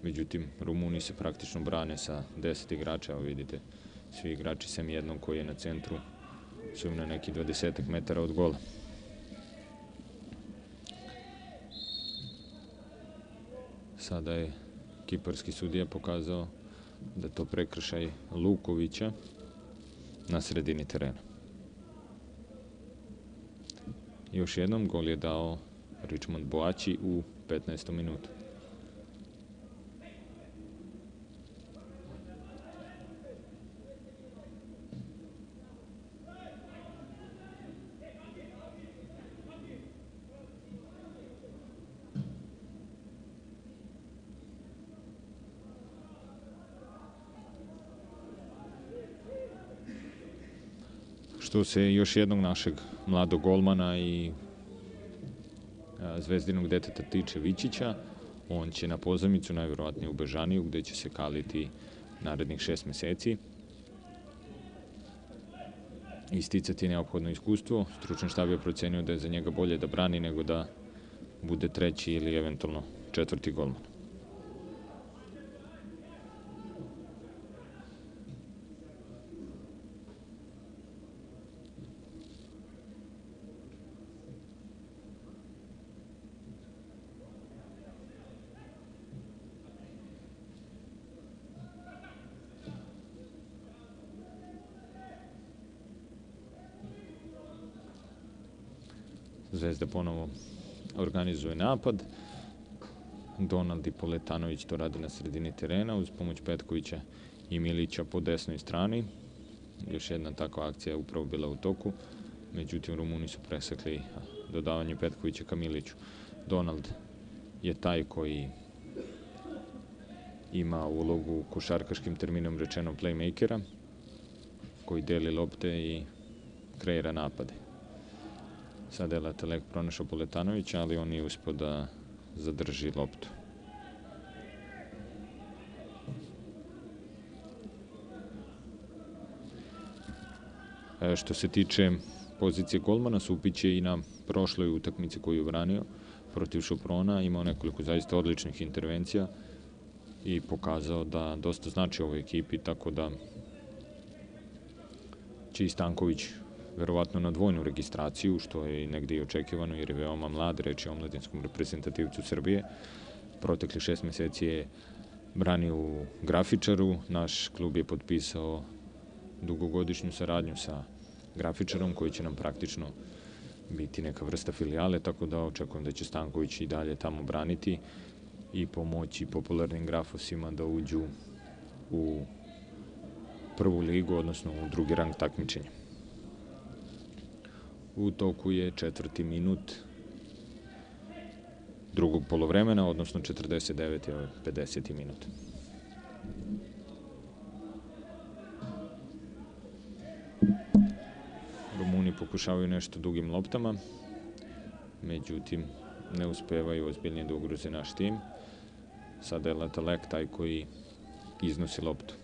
međutim Rumuni se praktično brane sa 10 igrača, evo vidite, svi igrači sem jednom koji je na centru su na neki 20 metara od gola. Sada je kiparski sudija pokazao da to prekršaj Lukovića na sredini terena. Još jednom gol je dao Richmond Boači u 15. minutu. što se još jednog našeg mladog golmana i zvezdinog deteta tiče Vičića, on će na pozornicu, najverovatnije u Bežaniju, gde će se kaliti narednih šest meseci i sticati neophodno iskustvo. Stručan štab je procenio da je za njega bolje da brani nego da bude treći ili eventualno četvrti golman. Zvezda ponovo organizuje napad. Donald i Poletanović to rade na sredini terena uz pomoć Petkovića i Milića po desnoj strani. Još jedna takva akcija je upravo bila u toku. Međutim, Rumuni su presekli dodavanje Petkovića ka Miliću. Donald je taj koji ima ulogu košarkaškim terminom rečeno playmakera, koji deli lopte i kreira napade. Sada je Letelek pronašao Poletanovića, ali on nije uspio da zadrži loptu. E, što se tiče pozicije golmana, Supić je i na prošloj utakmici koju je branio protiv Šoprona imao nekoliko zaista odličnih intervencija i pokazao da dosta znači ovoj ekipi, tako da će i Stanković verovatno na dvojnu registraciju, što je negde i očekivano jer je veoma mlad, reč je o mladinskom reprezentativcu Srbije. Protekli šest meseci je branio u grafičaru, naš klub je potpisao dugogodišnju saradnju sa grafičarom koji će nam praktično biti neka vrsta filijale, tako da očekujem da će Stanković i dalje tamo braniti i pomoći popularnim grafosima da uđu u prvu ligu, odnosno u drugi rang takmičenja. U toku je četvrti minut drugog polovremena, odnosno 49. je 50. minut. Rumuni pokušavaju nešto dugim loptama, međutim ne uspevaju ozbiljnije da ugroze naš tim. Sada je Letalek taj koji iznosi loptu.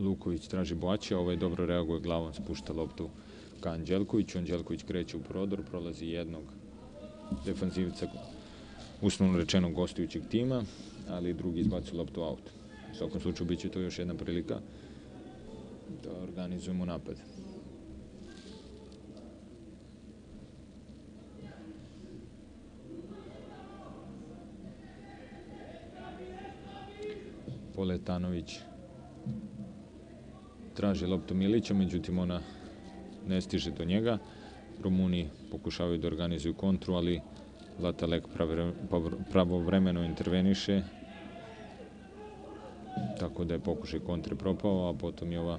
Luković traži Boaća, ovaj dobro reaguje glavom, spušta loptu ka Anđelkoviću. Anđelković kreće u prodor, prolazi jednog defanzivca uslovno rečeno gostujućeg tima, ali drugi izbacu loptu out. U svakom slučaju biće to još jedna prilika da organizujemo napad. Poletanović traži loptu Milića, međutim ona ne stiže do njega. Rumuni pokušavaju da organizuju kontru, ali Latalek pravovremeno interveniše, tako da je pokušaj kontre propao, a potom je ova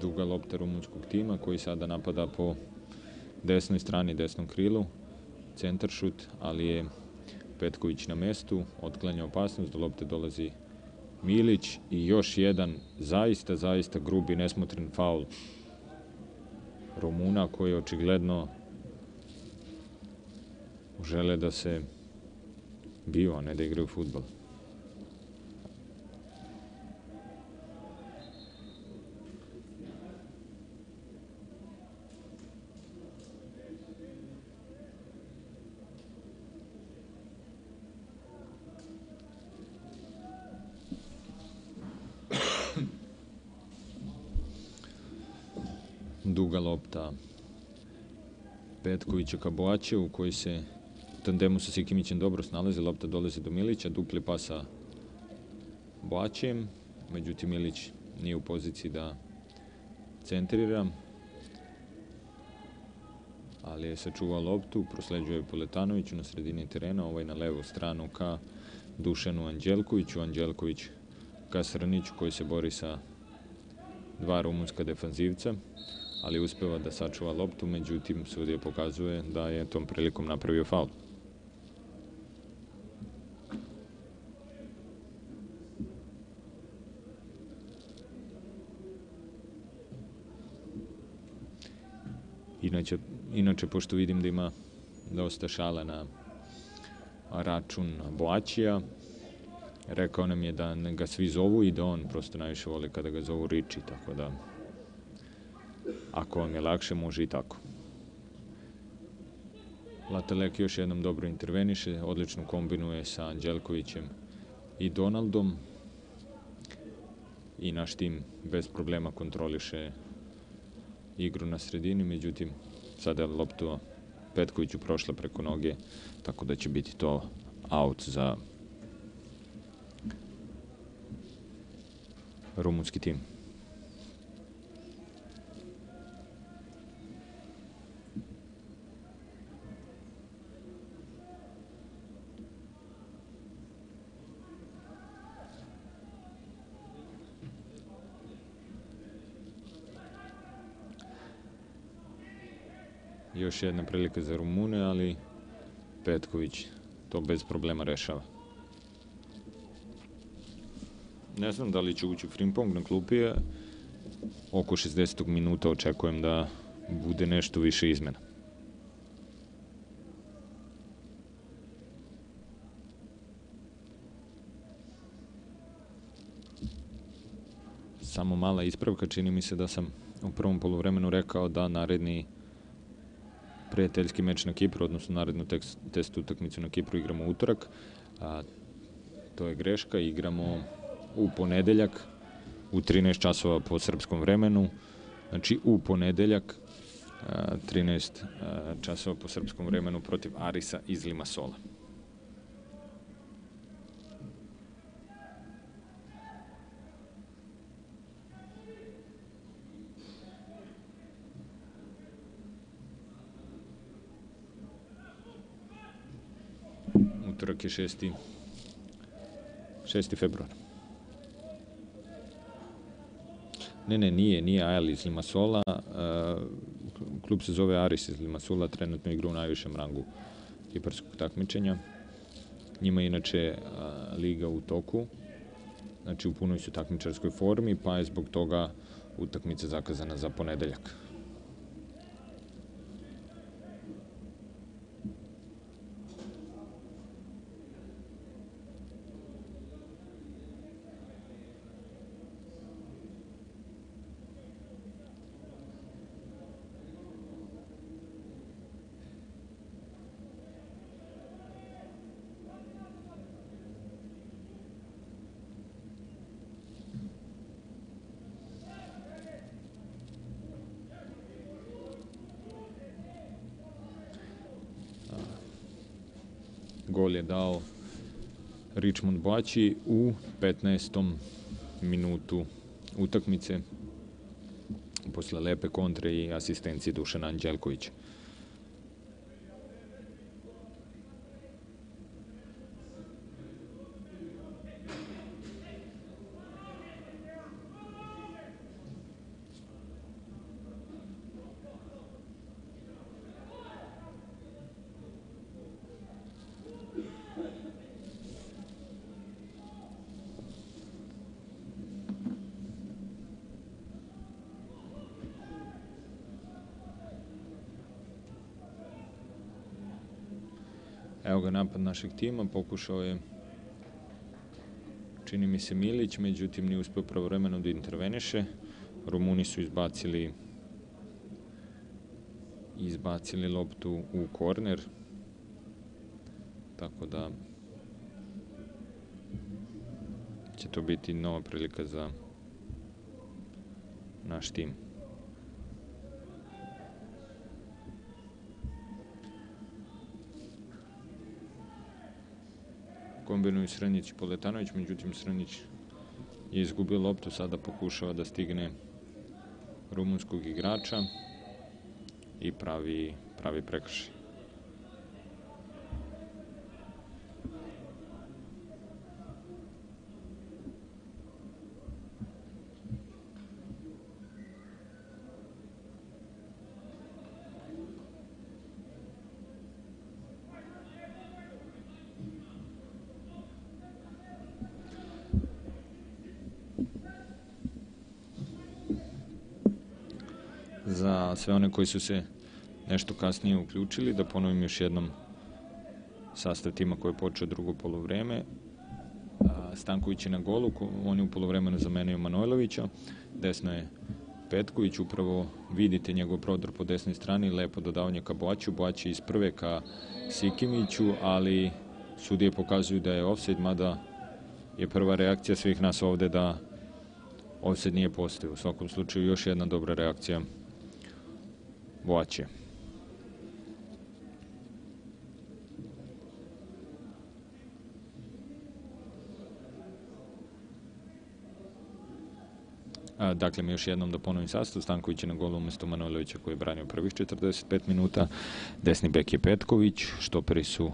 duga lopta rumunskog tima koji sada napada po desnoj strani, desnom krilu, centar šut, ali je Petković na mestu, otklanja opasnost, do lopte dolazi Milić i još jedan zaista, zaista grubi, nesmotren faul Rumuna koji očigledno žele da se bio, a ne da igraju futbol. Lopta Petkovića ka Boačevu koji se tandemu sa Sikimićem dobro snalazi, lopta dolazi do Milića, dupli pas sa Boačem, međutim Milić nije u poziciji da centrira, ali je sačuvao loptu, prosleđuje Poletanoviću na sredini terena, ovaj na levu stranu ka Dušanu Anđelkoviću, Anđelković ka Srniću koji se bori sa dva rumunska defanzivca ali uspeva da sačuva loptu, međutim sudija pokazuje da je tom prilikom napravio faul. Inače, inače, pošto vidim da ima dosta šala na račun Boaćija, rekao nam je da ga svi zovu i da on prosto najviše voli kada ga zovu Riči, tako da Ako vam je lakše, može i tako. Latalek još jednom dobro interveniše, odlično kombinuje sa Anđelkovićem i Donaldom i naš tim bez problema kontroliše igru na sredini, međutim sada je loptu Petkoviću prošla preko noge, tako da će biti to out za rumunski tim. Još jedna prilika za Rumune, ali Petković to bez problema rešava. Ne znam da li će ući Frimpong na klupi, oko 60. minuta očekujem da bude nešto više izmena. Samo mala ispravka, čini mi se da sam u prvom polovremenu rekao da naredni prijateljski meč na Kipru, odnosno narednu tekst, test utakmicu na Kipru igramo utorak. A, to je greška, igramo u ponedeljak u 13 časova po srpskom vremenu. Znači u ponedeljak 13 časova po srpskom vremenu protiv Arisa iz Limasola. Je 6. 6. februar. Ne, ne, nije, nije Ajal iz Limasola. Uh, klub se zove Aris iz Limasola, trenutno igra u najvišem rangu kiparskog takmičenja. Njima je inače uh, liga u toku, znači u punoj su takmičarskoj formi, pa je zbog toga utakmica zakazana za ponedeljak. Gol je dao Richmond Baći u 15. minutu utakmice posle lepe kontre i asistencije Dušana Anđelkovića. Evo ga napad našeg tima, pokušao je čini mi se Milić, međutim nije uspeo pravovremeno da interveniše. Rumuni su izbacili izbacili loptu u korner. Tako da će to biti nova prilika za naš tim. Kombinuju Srnić i Poletanović, međutim Srnić je izgubio loptu, sada pokušava da stigne rumunskog igrača i pravi, pravi prekršaj. Sve one koji su se nešto kasnije uključili, da ponovim još jednom sastav tima koji je počeo drugo polovreme. Stanković je na golu, on je u polovremenu zamenio Manojlovića, desno je Petković, upravo vidite njegov prodor po desnoj strani, lepo dodavanje ka Boaću, Boać iz prve ka Sikimiću, ali sudije pokazuju da je offside, mada je prva reakcija svih nas ovde da offside nije postao. U svakom slučaju još jedna dobra reakcija voće. Dakle, mi još jednom da ponovim sastav. Stanković je na golu umesto Manojlovića koji je branio prvih 45 minuta. Desni bek je Petković, štoperi su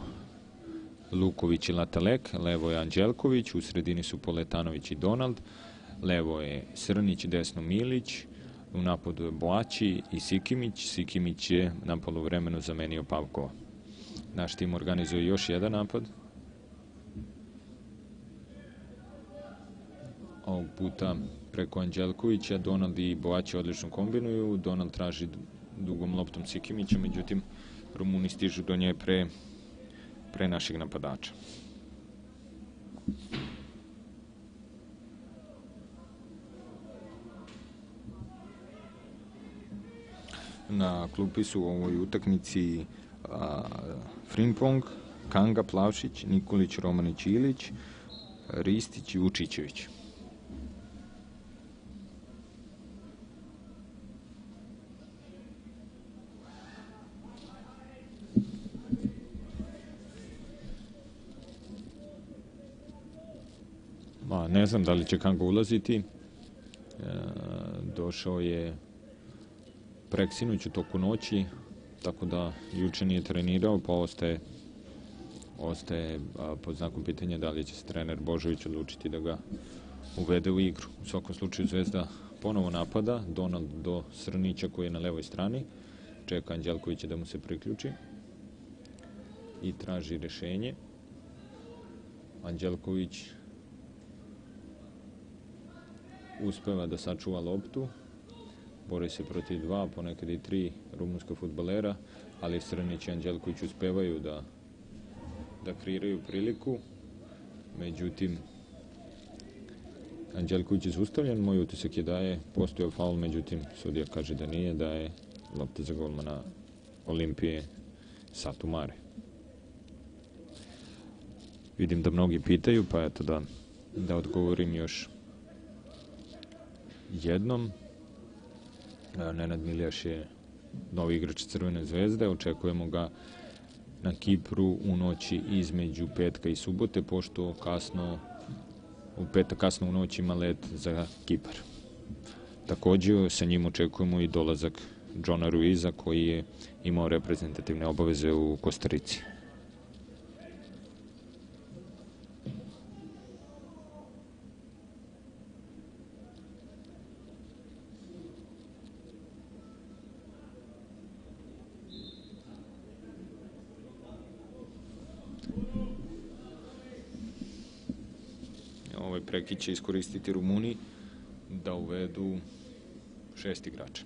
Luković i Latalek, levo je Anđelković, u sredini su Poletanović i Donald, levo je Srnić, desno Milić, u napadu je Boaći i Sikimić. Sikimić je na polovremenu zamenio Pavkova. Naš tim organizuje još jedan napad. Ovog puta preko Anđelkovića. Donald i Boaći odlično kombinuju. Donald traži dugom loptom Sikimića, međutim Rumuni stižu do nje pre, pre našeg napadača. Na klupi su u ovoj utakmici a, Frimpong, Kanga, Plavšić, Nikolić, Romanić, Ilić, Ristić i Vučićević. Ma, ne znam da li će Kanga ulaziti. E, došao je preksinuć u toku noći, tako da juče nije trenirao, pa ostaje ostaje pod znakom pitanja da li će se trener Božović odlučiti da ga uvede u igru. U svakom slučaju Zvezda ponovo napada, Donald do Srnića koji je na levoj strani, čeka Anđelkovića da mu se priključi i traži rešenje. Anđelković uspeva da sačuva loptu, bori se protiv dva, ponekad i tri rumunska futbolera, ali Srnić i Anđelković uspevaju da, da kreiraju priliku. Međutim, Anđelković je zustavljen, moj utisak je da je postojao faul, međutim, sudija kaže da nije, da je lopta za golmana Olimpije Satu Mare. Vidim da mnogi pitaju, pa eto da, da odgovorim još jednom. Nenad Miljaš je novi igrač Crvene zvezde, očekujemo ga na Kipru u noći između petka i subote, pošto kasno u petak kasno u noć ima let za Kipar. Takođe, sa njim očekujemo i dolazak Johna Ruiza, koji je imao reprezentativne obaveze u Kostarici. Će iskoristiti Rumuni da uvedu šest igrača.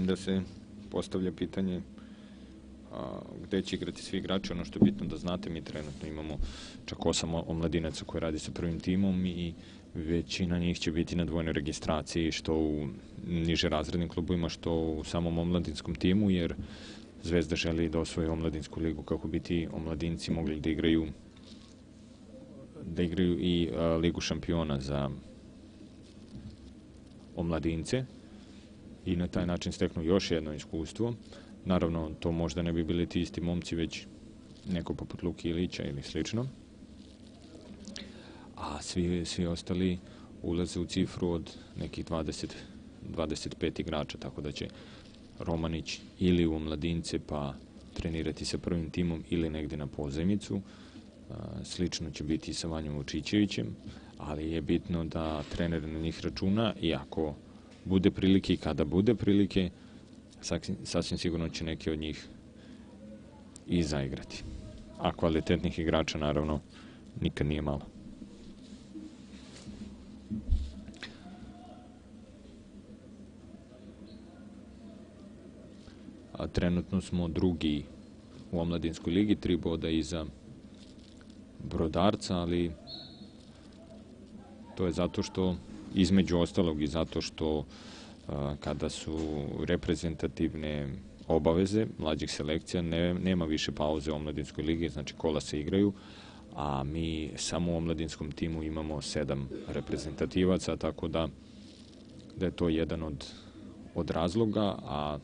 Vidim da se postavlja pitanje a, gde će igrati svi igrači, ono što je bitno da znate, mi trenutno imamo čak osam omladinaca koji radi sa prvim timom i većina njih će biti na dvojnoj registraciji, što u niže razrednim klubovima, što u samom omladinskom timu, jer Zvezda želi da osvoje omladinsku ligu kako bi ti omladinci mogli da igraju da igraju i a, ligu šampiona za omladince i na taj način steknu još jedno iskustvo. Naravno, to možda ne bi bili ti isti momci, već neko poput Luki Ilića ili slično. A svi, svi ostali ulaze u cifru od nekih 20, 25 igrača, tako da će Romanić ili u mladince pa trenirati sa prvim timom ili negde na pozemicu. Slično će biti i sa Vanjom Vučićevićem, ali je bitno da trener na njih računa i ako bude prilike i kada bude prilike, sasvim sigurno će neki od njih i zaigrati. A kvalitetnih igrača, naravno, nikad nije malo. A trenutno smo drugi u omladinskoj ligi, tri boda iza Brodarca, ali to je zato što između ostalog i zato što kada su reprezentativne obaveze mlađih selekcija, ne, nema više pauze u omladinskoj ligi, znači kola se igraju, a mi samo u omladinskom timu imamo sedam reprezentativaca, tako da, da je to jedan od, od razloga, a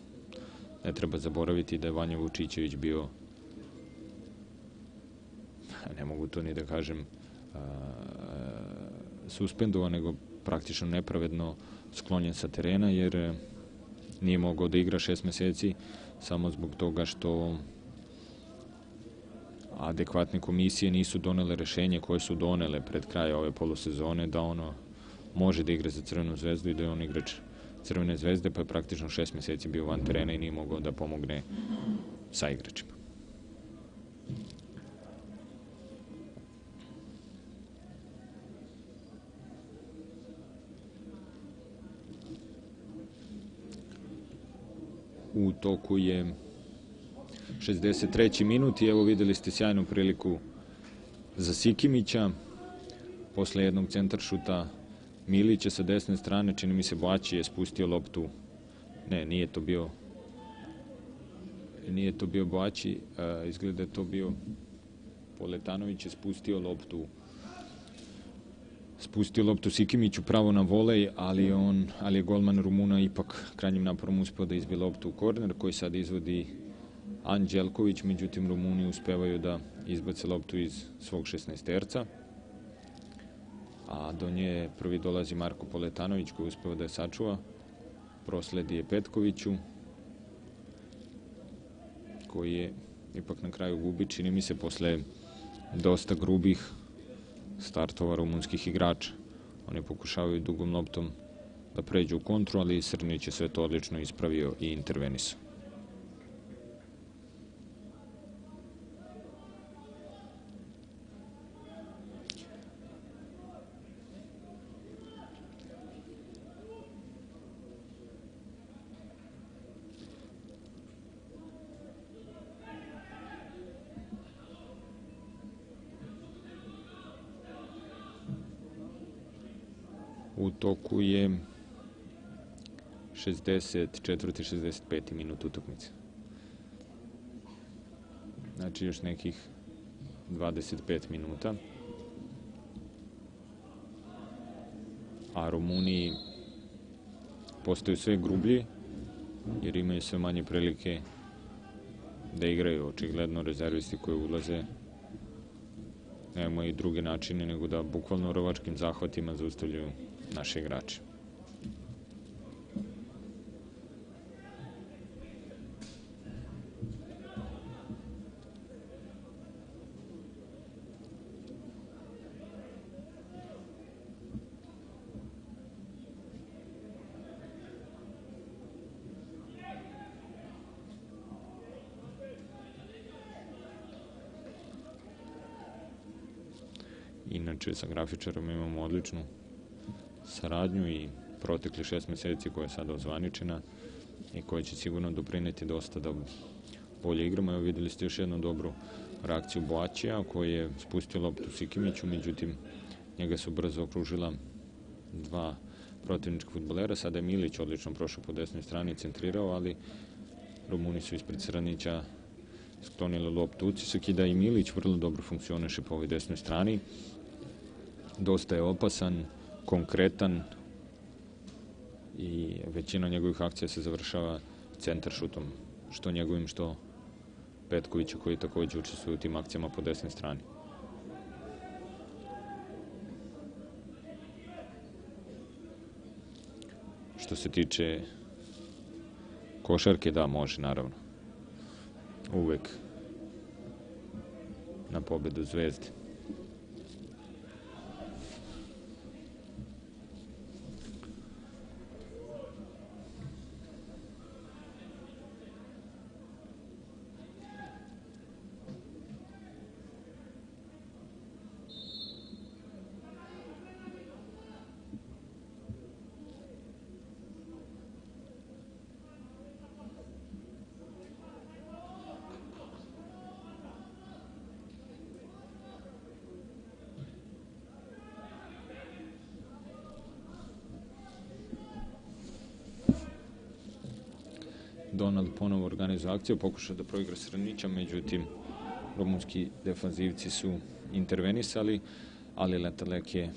ne treba zaboraviti da je Vanja Vučićević bio ne mogu to ni da kažem suspendovan, nego praktično nepravedno sklonjen sa terena jer e, nije mogao da igra šest meseci samo zbog toga što adekvatne komisije nisu donele rešenje koje su donele pred kraj ove polosezone da ono može da igra za Crvenu zvezdu i da je on igrač Crvene zvezde, pa je praktično šest meseci bio van terena i nije mogao da pomogne sa igračima. U toku je 63. minut i evo videli ste sjajnu priliku za Sikimića. Posle jednog centaršuta Milića sa desne strane, čini mi se Boaći je spustio loptu. Ne, nije to bio nije to bio Boaći, izgleda je to bio Poletanović je spustio loptu spustio loptu Sikimiću pravo na volej, ali on, ali je golman Rumuna ipak krajnjim naporom uspeo da izbije loptu u korner koji sad izvodi Anđelković, međutim Rumuni uspevaju da izbace loptu iz svog 16 terca. A do nje prvi dolazi Marko Poletanović koji uspeva da je sačuva. Prosledi je Petkoviću koji je ipak na kraju gubi, čini mi se posle dosta grubih startova rumunskih igrača. Oni pokušavaju dugom loptom da pređu u kontru, ali Srnić je sve to odlično ispravio i intervenisao. Toku je 64. 65. minut utakmice. Znači još nekih 25 minuta. A Rumuni postaju sve grublji jer imaju sve manje prilike da igraju očigledno rezervisti koji ulaze nemamo i druge načine nego da bukvalno rovačkim zahvatima zaustavljaju naši igrači. Inače, sa grafičarom imamo odličnu saradnju i protekli šest meseci koja je sada ozvaničena i koja će sigurno doprineti dosta da bolje igramo. Evo videli ste još jednu dobru reakciju Boaćija koji je spustio loptu Sikimiću, međutim njega su brzo okružila dva protivnička futbolera. Sada je Milić odlično prošao po desnoj strani i centrirao, ali Rumuni su ispred Sranića sklonili loptu Ucisak i da i Milić vrlo dobro funkcioniše po ovoj desnoj strani. Dosta je opasan, konkretan i većina njegovih akcija se završava centar šutom, što njegovim, što Petkovića koji takođe učestvuje u tim akcijama po desnoj strani. Što se tiče košarke, da, može, naravno. Uvek na pobedu Zvezde. Donald organizuje akciju, pokuša da proigra Srnića, međutim, rumunski defanzivci su intervenisali, ali Letalek je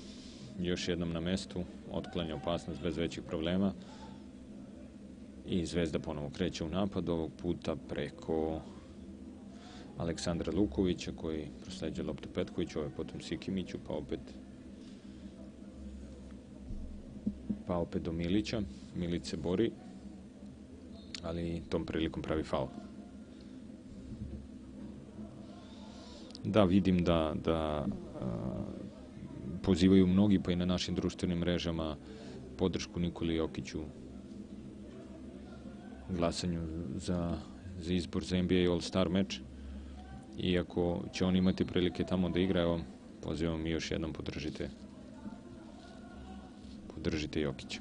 još jednom na mestu, otklanja opasnost bez većih problema i Zvezda ponovo kreće u napad, ovog puta preko Aleksandra Lukovića koji prosleđa loptu Petkoviću, ovaj potom Sikimiću, pa opet pa opet do Milića. Milić se bori, ali tom prilikom pravi faul. Da, vidim da, da a, pozivaju mnogi, pa i na našim društvenim mrežama, podršku Nikoli Jokiću glasanju za, za izbor za NBA All-Star meč. Iako će on imati prilike tamo da igra, evo, pozivam i još jednom podržite podržite Jokića.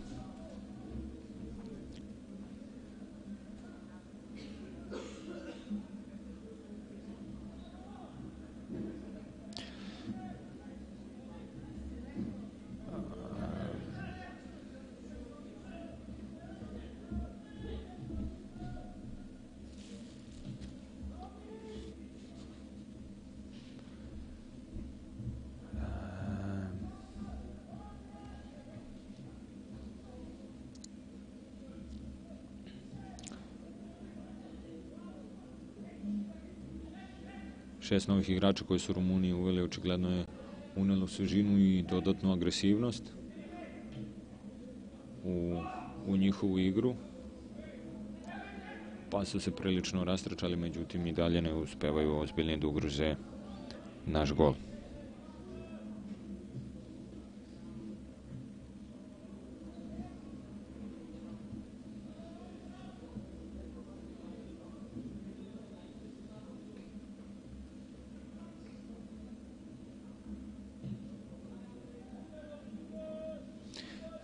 Šest novih igrača koji su Rumuniji uveli, očigledno je unelo svežinu i dodatnu agresivnost u, u njihovu igru pa su se prilično rastračali, međutim i dalje ne uspevaju ozbiljnije da naš gol.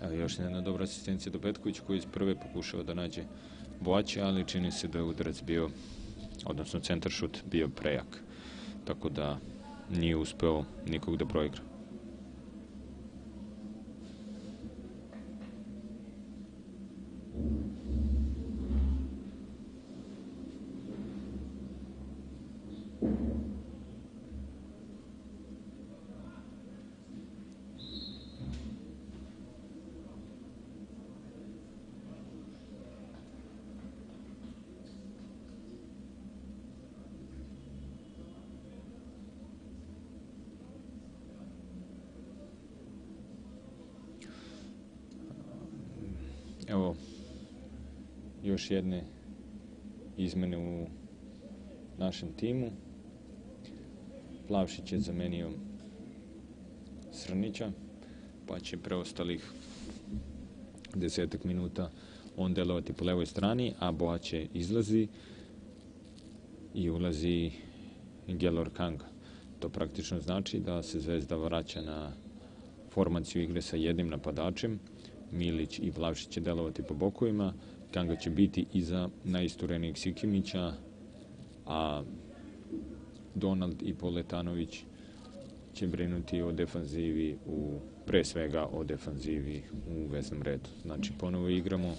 Evo još jedna dobra asistencija do Petkovića koji iz prve pokušao da nađe Boaće, ali čini se da je udarac bio, odnosno centar šut bio prejak. Tako da nije uspeo nikog da proigra. Još jedne izmene u našem timu. Plavšić je zamenio Srnića, pa će preostalih desetak minuta on delovati po levoj strani, a Boaće izlazi i ulazi Gelor Kanga. To praktično znači da se Zvezda vraća na formaciju igre sa jednim napadačem, Milić i Plavšić će delovati po bokovima, Kanga će biti iza najisturenijeg Sikimića, a Donald i Poletanović će brinuti o defanzivi u pre svega o defanzivi u veznom redu. Znači ponovo igramo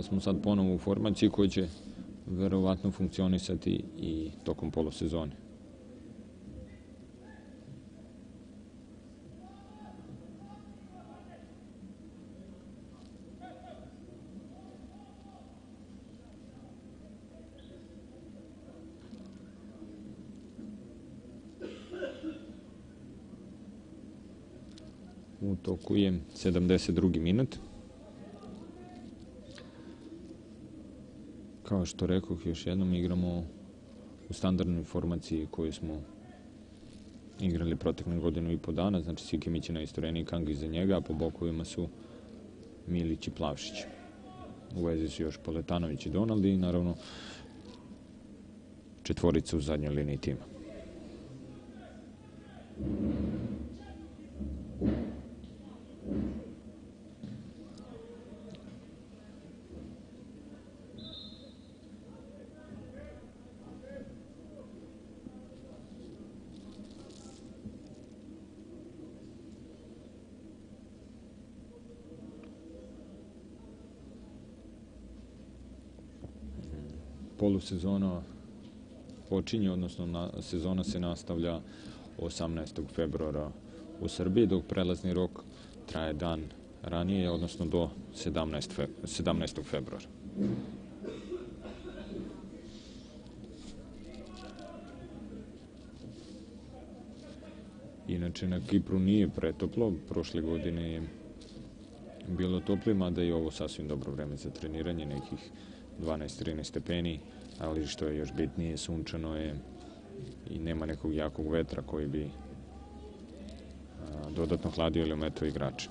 da smo sad ponovo u formaciji koja će verovatno funkcionisati i tokom polosezone. U toku je 72. minut. Kao što rekoh, još jednom igramo u standardnoj formaciji koju smo igrali protekle godinu i po dana, znači Sikimić je najistoreniji Kang iza njega, a po bokovima su Milić i Plavšić. U vezi su još Poletanović i Donaldi i naravno četvorica u zadnjoj liniji tima. Polusezona počinje, odnosno na, sezona se nastavlja 18. februara u Srbiji, dok prelazni rok traje dan ranije, odnosno do 17. Fe, 17. februara. Inače, na Kipru nije pretoplo, prošle godine je bilo toplije, mada je ovo sasvim dobro vreme za treniranje, nekih 12-13 stepeni, ali što je još bitnije, sunčano je i nema nekog jakog vetra koji bi dodatno hladio ili ometao igrača.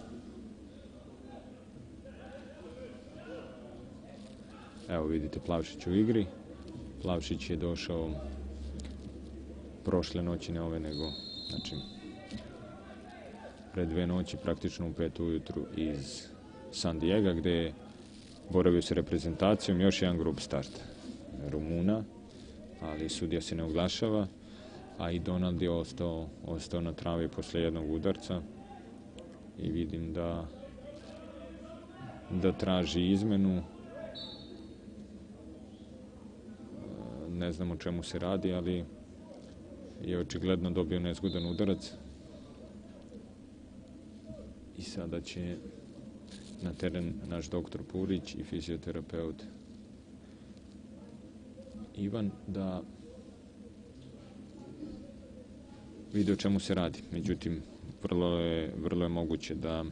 Evo vidite Plavšić u igri. Plavšić je došao prošle noći, ne ove, nego znači pre dve noći, praktično u pet ujutru iz San Diego, gde je boravio se reprezentacijom, još jedan grup start. Rumuna, ali sudija se ne oglašava, a i Donald je ostao, ostao na travi posle jednog udarca. I vidim da da traži izmenu. Ne znam o čemu se radi, ali je očigledno dobio nezgodan udarac. I sada će na teren naš doktor Purić i fizioterapeut Ivan da vide o čemu se radi. Međutim, vrlo je, vrlo je moguće da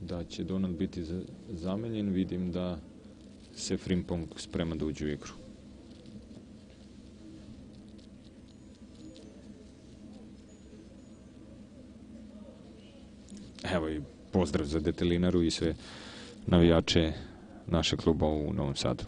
da će Donald biti zamenjen. Vidim da se Frimpong sprema da uđe u igru. Evo i pozdrav za Detelinaru i sve navijače našeg kluba u Novom Sadu.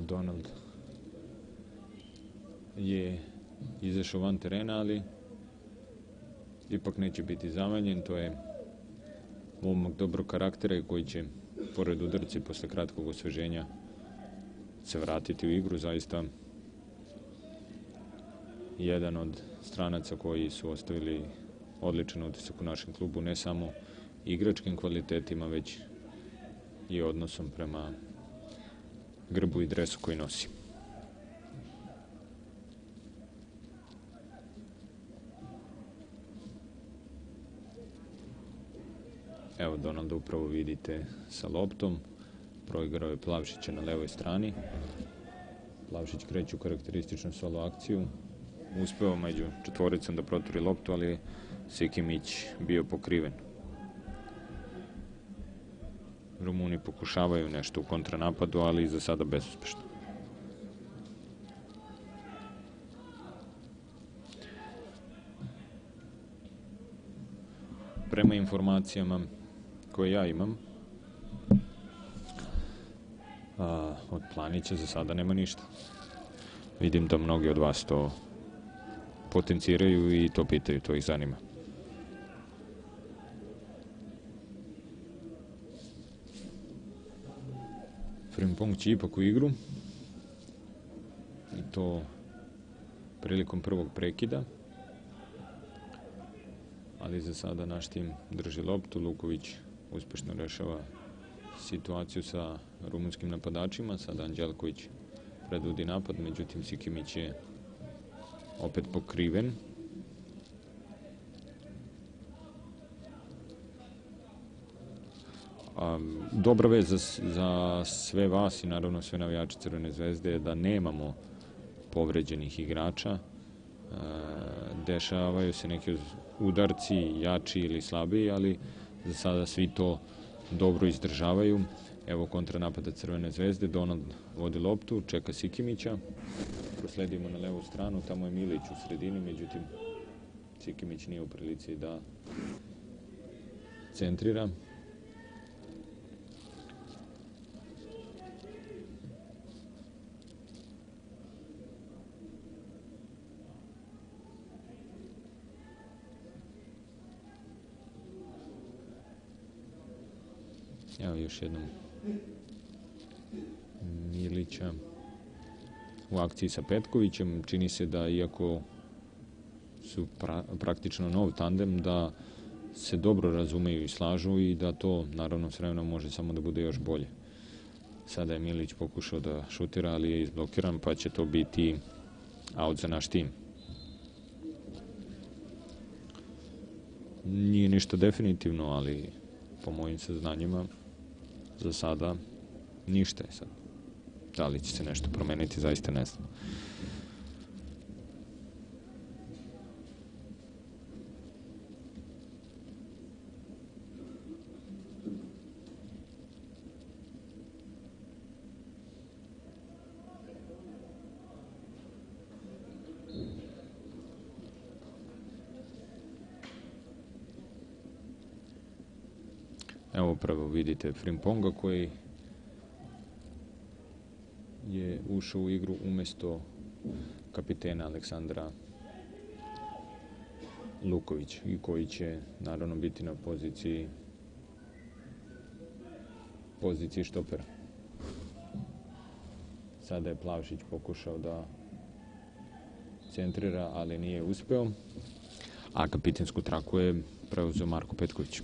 Donald je izašao van terena, ali ipak neće biti zamenjen. To je momak dobrog karaktera i koji će, pored udarci, posle kratkog osveženja se vratiti u igru. Zaista jedan od stranaca koji su ostavili odličan utisak u našem klubu, ne samo igračkim kvalitetima, već i odnosom prema grbu i dresu koji nosi. Donalda upravo vidite sa loptom. Proigrao je Plavšića na levoj strani. Plavšić kreće u karakterističnu solo akciju. Uspeo među četvoricom da proturi loptu, ali je Sikimić bio pokriven. Rumuni pokušavaju nešto u kontranapadu, ali za sada bezuspešno. Prema informacijama koje ja imam, a, od Planića za sada nema ništa. Vidim da mnogi od vas to potenciraju i to pitaju, to ih zanima. Frimpong će ipak u igru i to prilikom prvog prekida ali za sada naš tim drži loptu, Luković uspešno rešava situaciju sa rumunskim napadačima, sada Anđelković predvodi napad, međutim Sikimić je opet pokriven. Dobra vez za, sve vas i naravno sve navijače Crvene zvezde je da nemamo povređenih igrača. Dešavaju se neki udarci jači ili slabiji, ali za sada svi to dobro izdržavaju. Evo kontranapada Crvene zvezde, Donald vodi loptu, čeka Sikimića, prosledimo na levu stranu, tamo je Milić u sredini, međutim Sikimić nije u prilici da centrira. Evo još jednom Milića u akciji sa Petkovićem. Čini se da iako su pra, praktično nov tandem, da se dobro razumeju i slažu i da to naravno s vremenom može samo da bude još bolje. Sada je Milić pokušao da šutira, ali je izblokiran, pa će to biti out za naš tim. Nije ništa definitivno, ali po mojim saznanjima za sada ništa je sad. Da li će se nešto promeniti, zaista ne znam. Vidite Frimponga koji je ušao u igru umjesto kapitena Aleksandra Luković i koji će naravno biti na poziciji poziciji štopera. Sada je Plavšić pokušao da centrira, ali nije uspeo. A kapitensku traku je preuzeo Marko Petković.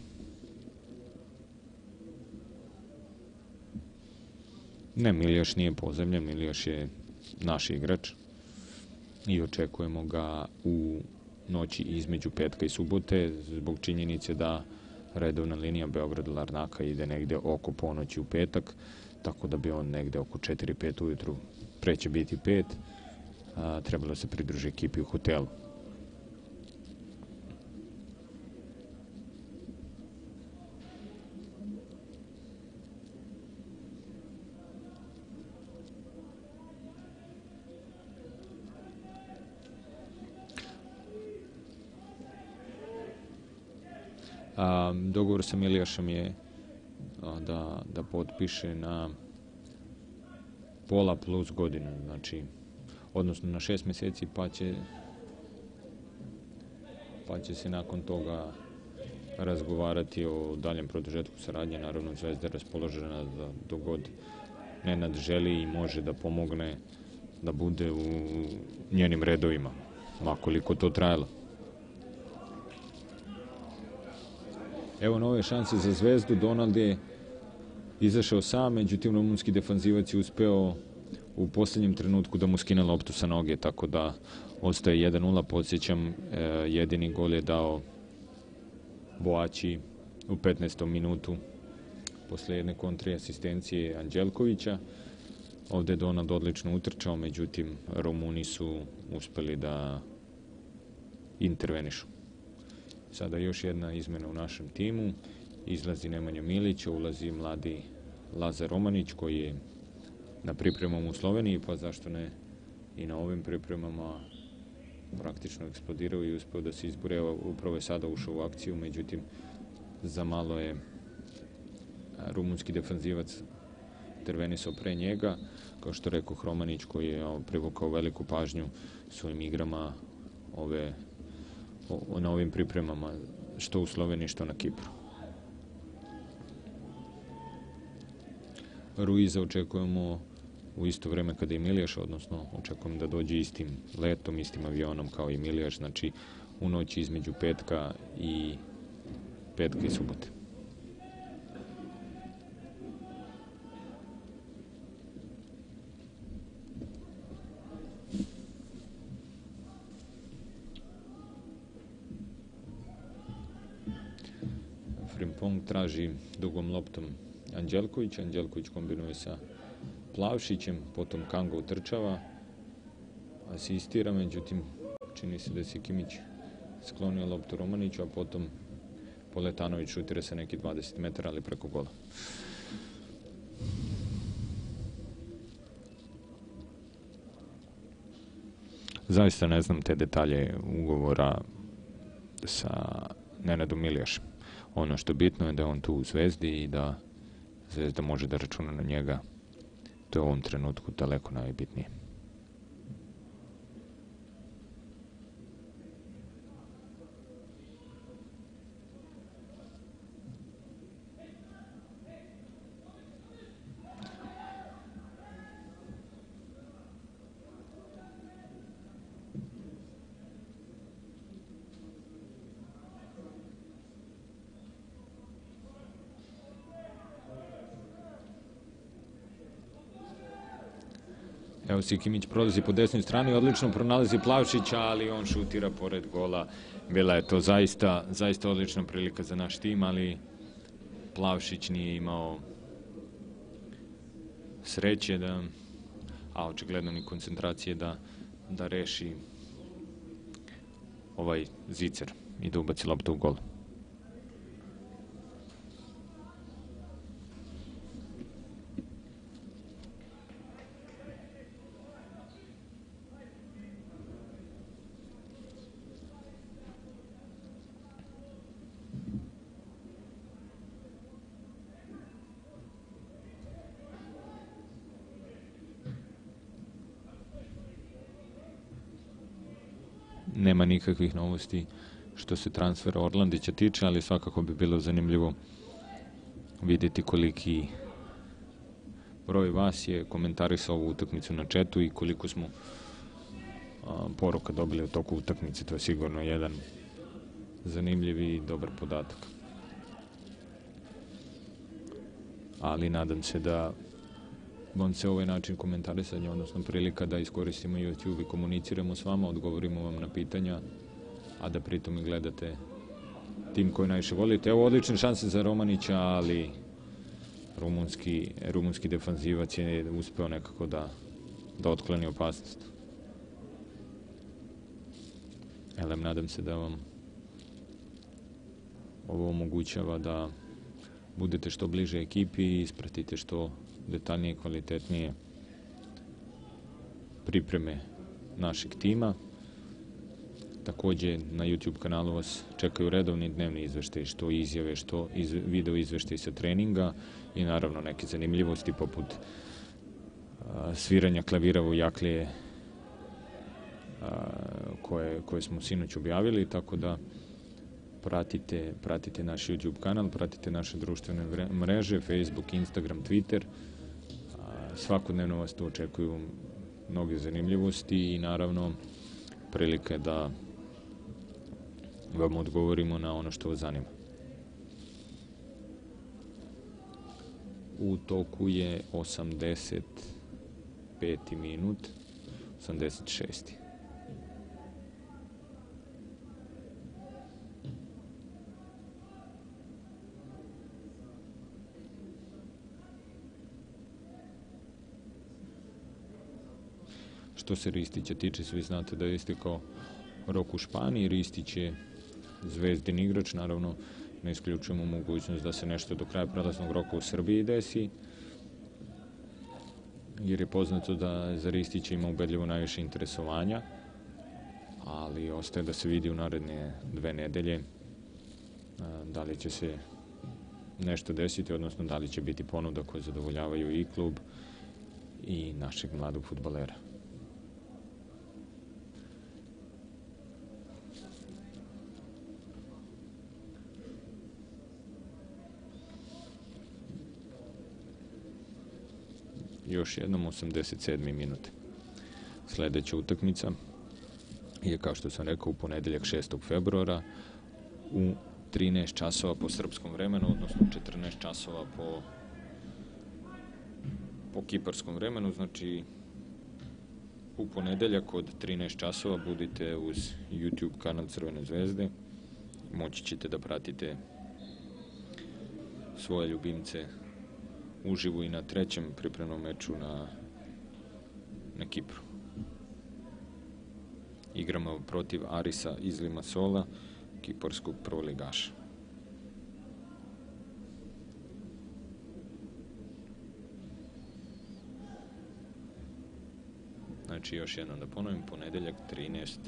Ne, Milijaš nije pozemljen, Milijaš je naš igrač i očekujemo ga u noći između petka i subote zbog činjenice da redovna linija Beograd-Larnaka ide negde oko ponoći u petak, tako da bi on negde oko 4-5 ujutru preće biti 5, a, trebalo se pridruži ekipi u hotelu. Dogovor sa Milijašom je a, da, da potpiše na pola plus godinu, znači, odnosno na šest meseci, pa će pa će se nakon toga razgovarati o daljem produžetku saradnje. Naravno, Zvezda je raspoložena da dogod Nenad želi i može da pomogne da bude u njenim redovima, makoliko to trajalo. Evo nove šanse za Zvezdu, Donald je izašao sam, međutim rumunski defanzivac je uspeo u posljednjem trenutku da mu skine loptu sa noge, tako da ostaje 1-0, podsjećam, e, jedini gol je dao Boaći u 15. minutu posle jedne kontri asistencije Anđelkovića. Ovde je Donald odlično utrčao, međutim Rumuni su uspeli da intervenišu. Sada još jedna izmena u našem timu. Izlazi Nemanja Milić, ulazi mladi Lazar Romanić koji je na pripremama u Sloveniji, pa zašto ne i na ovim pripremama praktično eksplodirao i uspeo da se izbore. Upravo je sada ušao u akciju, međutim za malo je rumunski defanzivac intervenisao pre njega. Kao što rekao Hromanić koji je privukao veliku pažnju svojim igrama ove o, na ovim pripremama, što u Sloveniji, što na Kipru. Ruiza očekujemo u isto vreme kada i Milijaš, odnosno očekujem da dođe istim letom, istim avionom kao i Milijaš, znači u noći između petka i petka i subote. Frimpong traži dugom loptom Anđelković, Anđelković kombinuje sa Plavšićem, potom Kango utrčava, asistira, međutim čini se da je Sikimić sklonio loptu Romaniću, a potom Poletanović šutira sa neki 20 metara, ali preko gola. Zaista ne znam te detalje ugovora sa Nenadom Milijašem. Ono što bitno je da je on tu u Zvezdi i da Zvezda može da računa na njega. To je u ovom trenutku daleko najbitnije. Sikimić prolazi po desnoj strani, odlično pronalazi Plavšića, ali on šutira pored gola. Bila je to zaista, zaista odlična prilika za naš tim, ali Plavšić nije imao sreće da, a očigledno ni koncentracije da, da reši ovaj zicer i da ubaci loptu u gol. Nikakvih novosti što se transfera Orlandića tiče, ali svakako bi bilo zanimljivo videti koliki broj vas je komentarisao ovu utakmicu na četu i koliko smo poruka dobili u toku utakmice. To je sigurno jedan zanimljiv i dobar podatak. Ali nadam se da vam se ovaj način komentarisanja, odnosno prilika da iskoristimo YouTube i komuniciramo s vama, odgovorimo vam na pitanja, a da pritom i gledate tim koji najviše volite. Evo odlične šanse za Romanića, ali rumunski, rumunski defanzivac je uspeo nekako da, da otklani opasnost. Elem, nadam se da vam ovo omogućava da budete što bliže ekipi i ispratite što detaljnije i kvalitetnije pripreme našeg tima. Takođe na YouTube kanalu vas čekaju redovni dnevni izveštaj, što izjave, što iz, video izveštaj sa treninga i naravno neke zanimljivosti poput a, sviranja klavira u jaklije a, koje, koje smo sinoć objavili, tako da pratite, pratite naš YouTube kanal, pratite naše društvene mreže, Facebook, Instagram, Twitter. Svakodnevno vas tu očekuju mnoge zanimljivosti i naravno prilike da vam odgovorimo na ono što vas zanima. U toku je 85. minut, 86. Što se Ristića tiče, svi znate da je istekao rok u Španiji. Ristić je zvezdin igrač, naravno ne isključujemo mogućnost da se nešto do kraja prelaznog roka u Srbiji desi, jer je poznato da za Ristića ima ubedljivo najviše interesovanja, ali ostaje da se vidi u naredne dve nedelje da li će se nešto desiti, odnosno da li će biti ponuda koje zadovoljavaju i klub i našeg mladog futbalera. Još jednom 87. minut. Sledeća utakmica je, kao što sam rekao, u ponedeljak 6. februara u 13 časova po srpskom vremenu, odnosno 14 časova po po kiparskom vremenu, znači u ponedeljak od 13 časova budite uz YouTube kanal Crvene zvezde. Moći ćete da pratite svoje ljubimce uživo i na trećem pripremnom meču na, na Kipru. Igramo protiv Arisa iz Limasola, kiporskog prvoligaša. Znači, još jednom da ponovim, ponedeljak 13,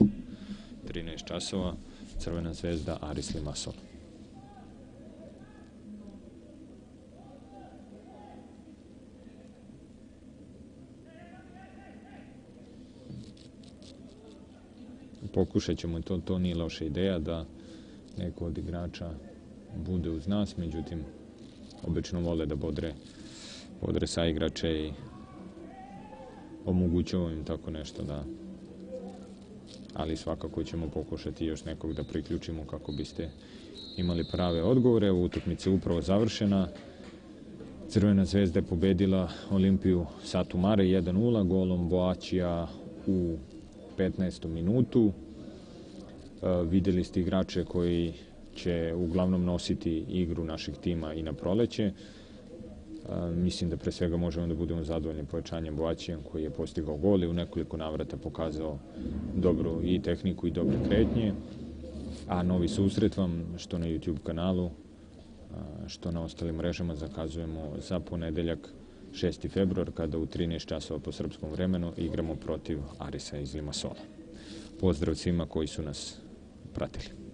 13 časova, Crvena zvezda, Aris Limasol. Pokušat ćemo to, to nije loša ideja da neko od igrača bude uz nas, međutim obično vole da bodre, bodre sa igrače i omogućavamo im tako nešto da ali svakako ćemo pokušati još nekog da priključimo kako biste imali prave odgovore. Evo utakmica upravo završena. Crvena zvezda je pobedila Olimpiju Satu Mare 1-0 golom Boaćija u 15. minutu. E, videli ste igrače koji će uglavnom nositi igru našeg tima i na proleće. E, mislim da pre svega možemo da budemo zadovoljni povećanjem Boaćijem koji je postigao gol i u nekoliko navrata pokazao dobru i tehniku i dobre kretnje. A novi susret vam, što na YouTube kanalu, što na ostalim mrežama zakazujemo za ponedeljak 6. februar kada u 13 časova po srpskom vremenu igramo protiv Arisa iz Limasola. Pozdrav svima koji su nas pratili.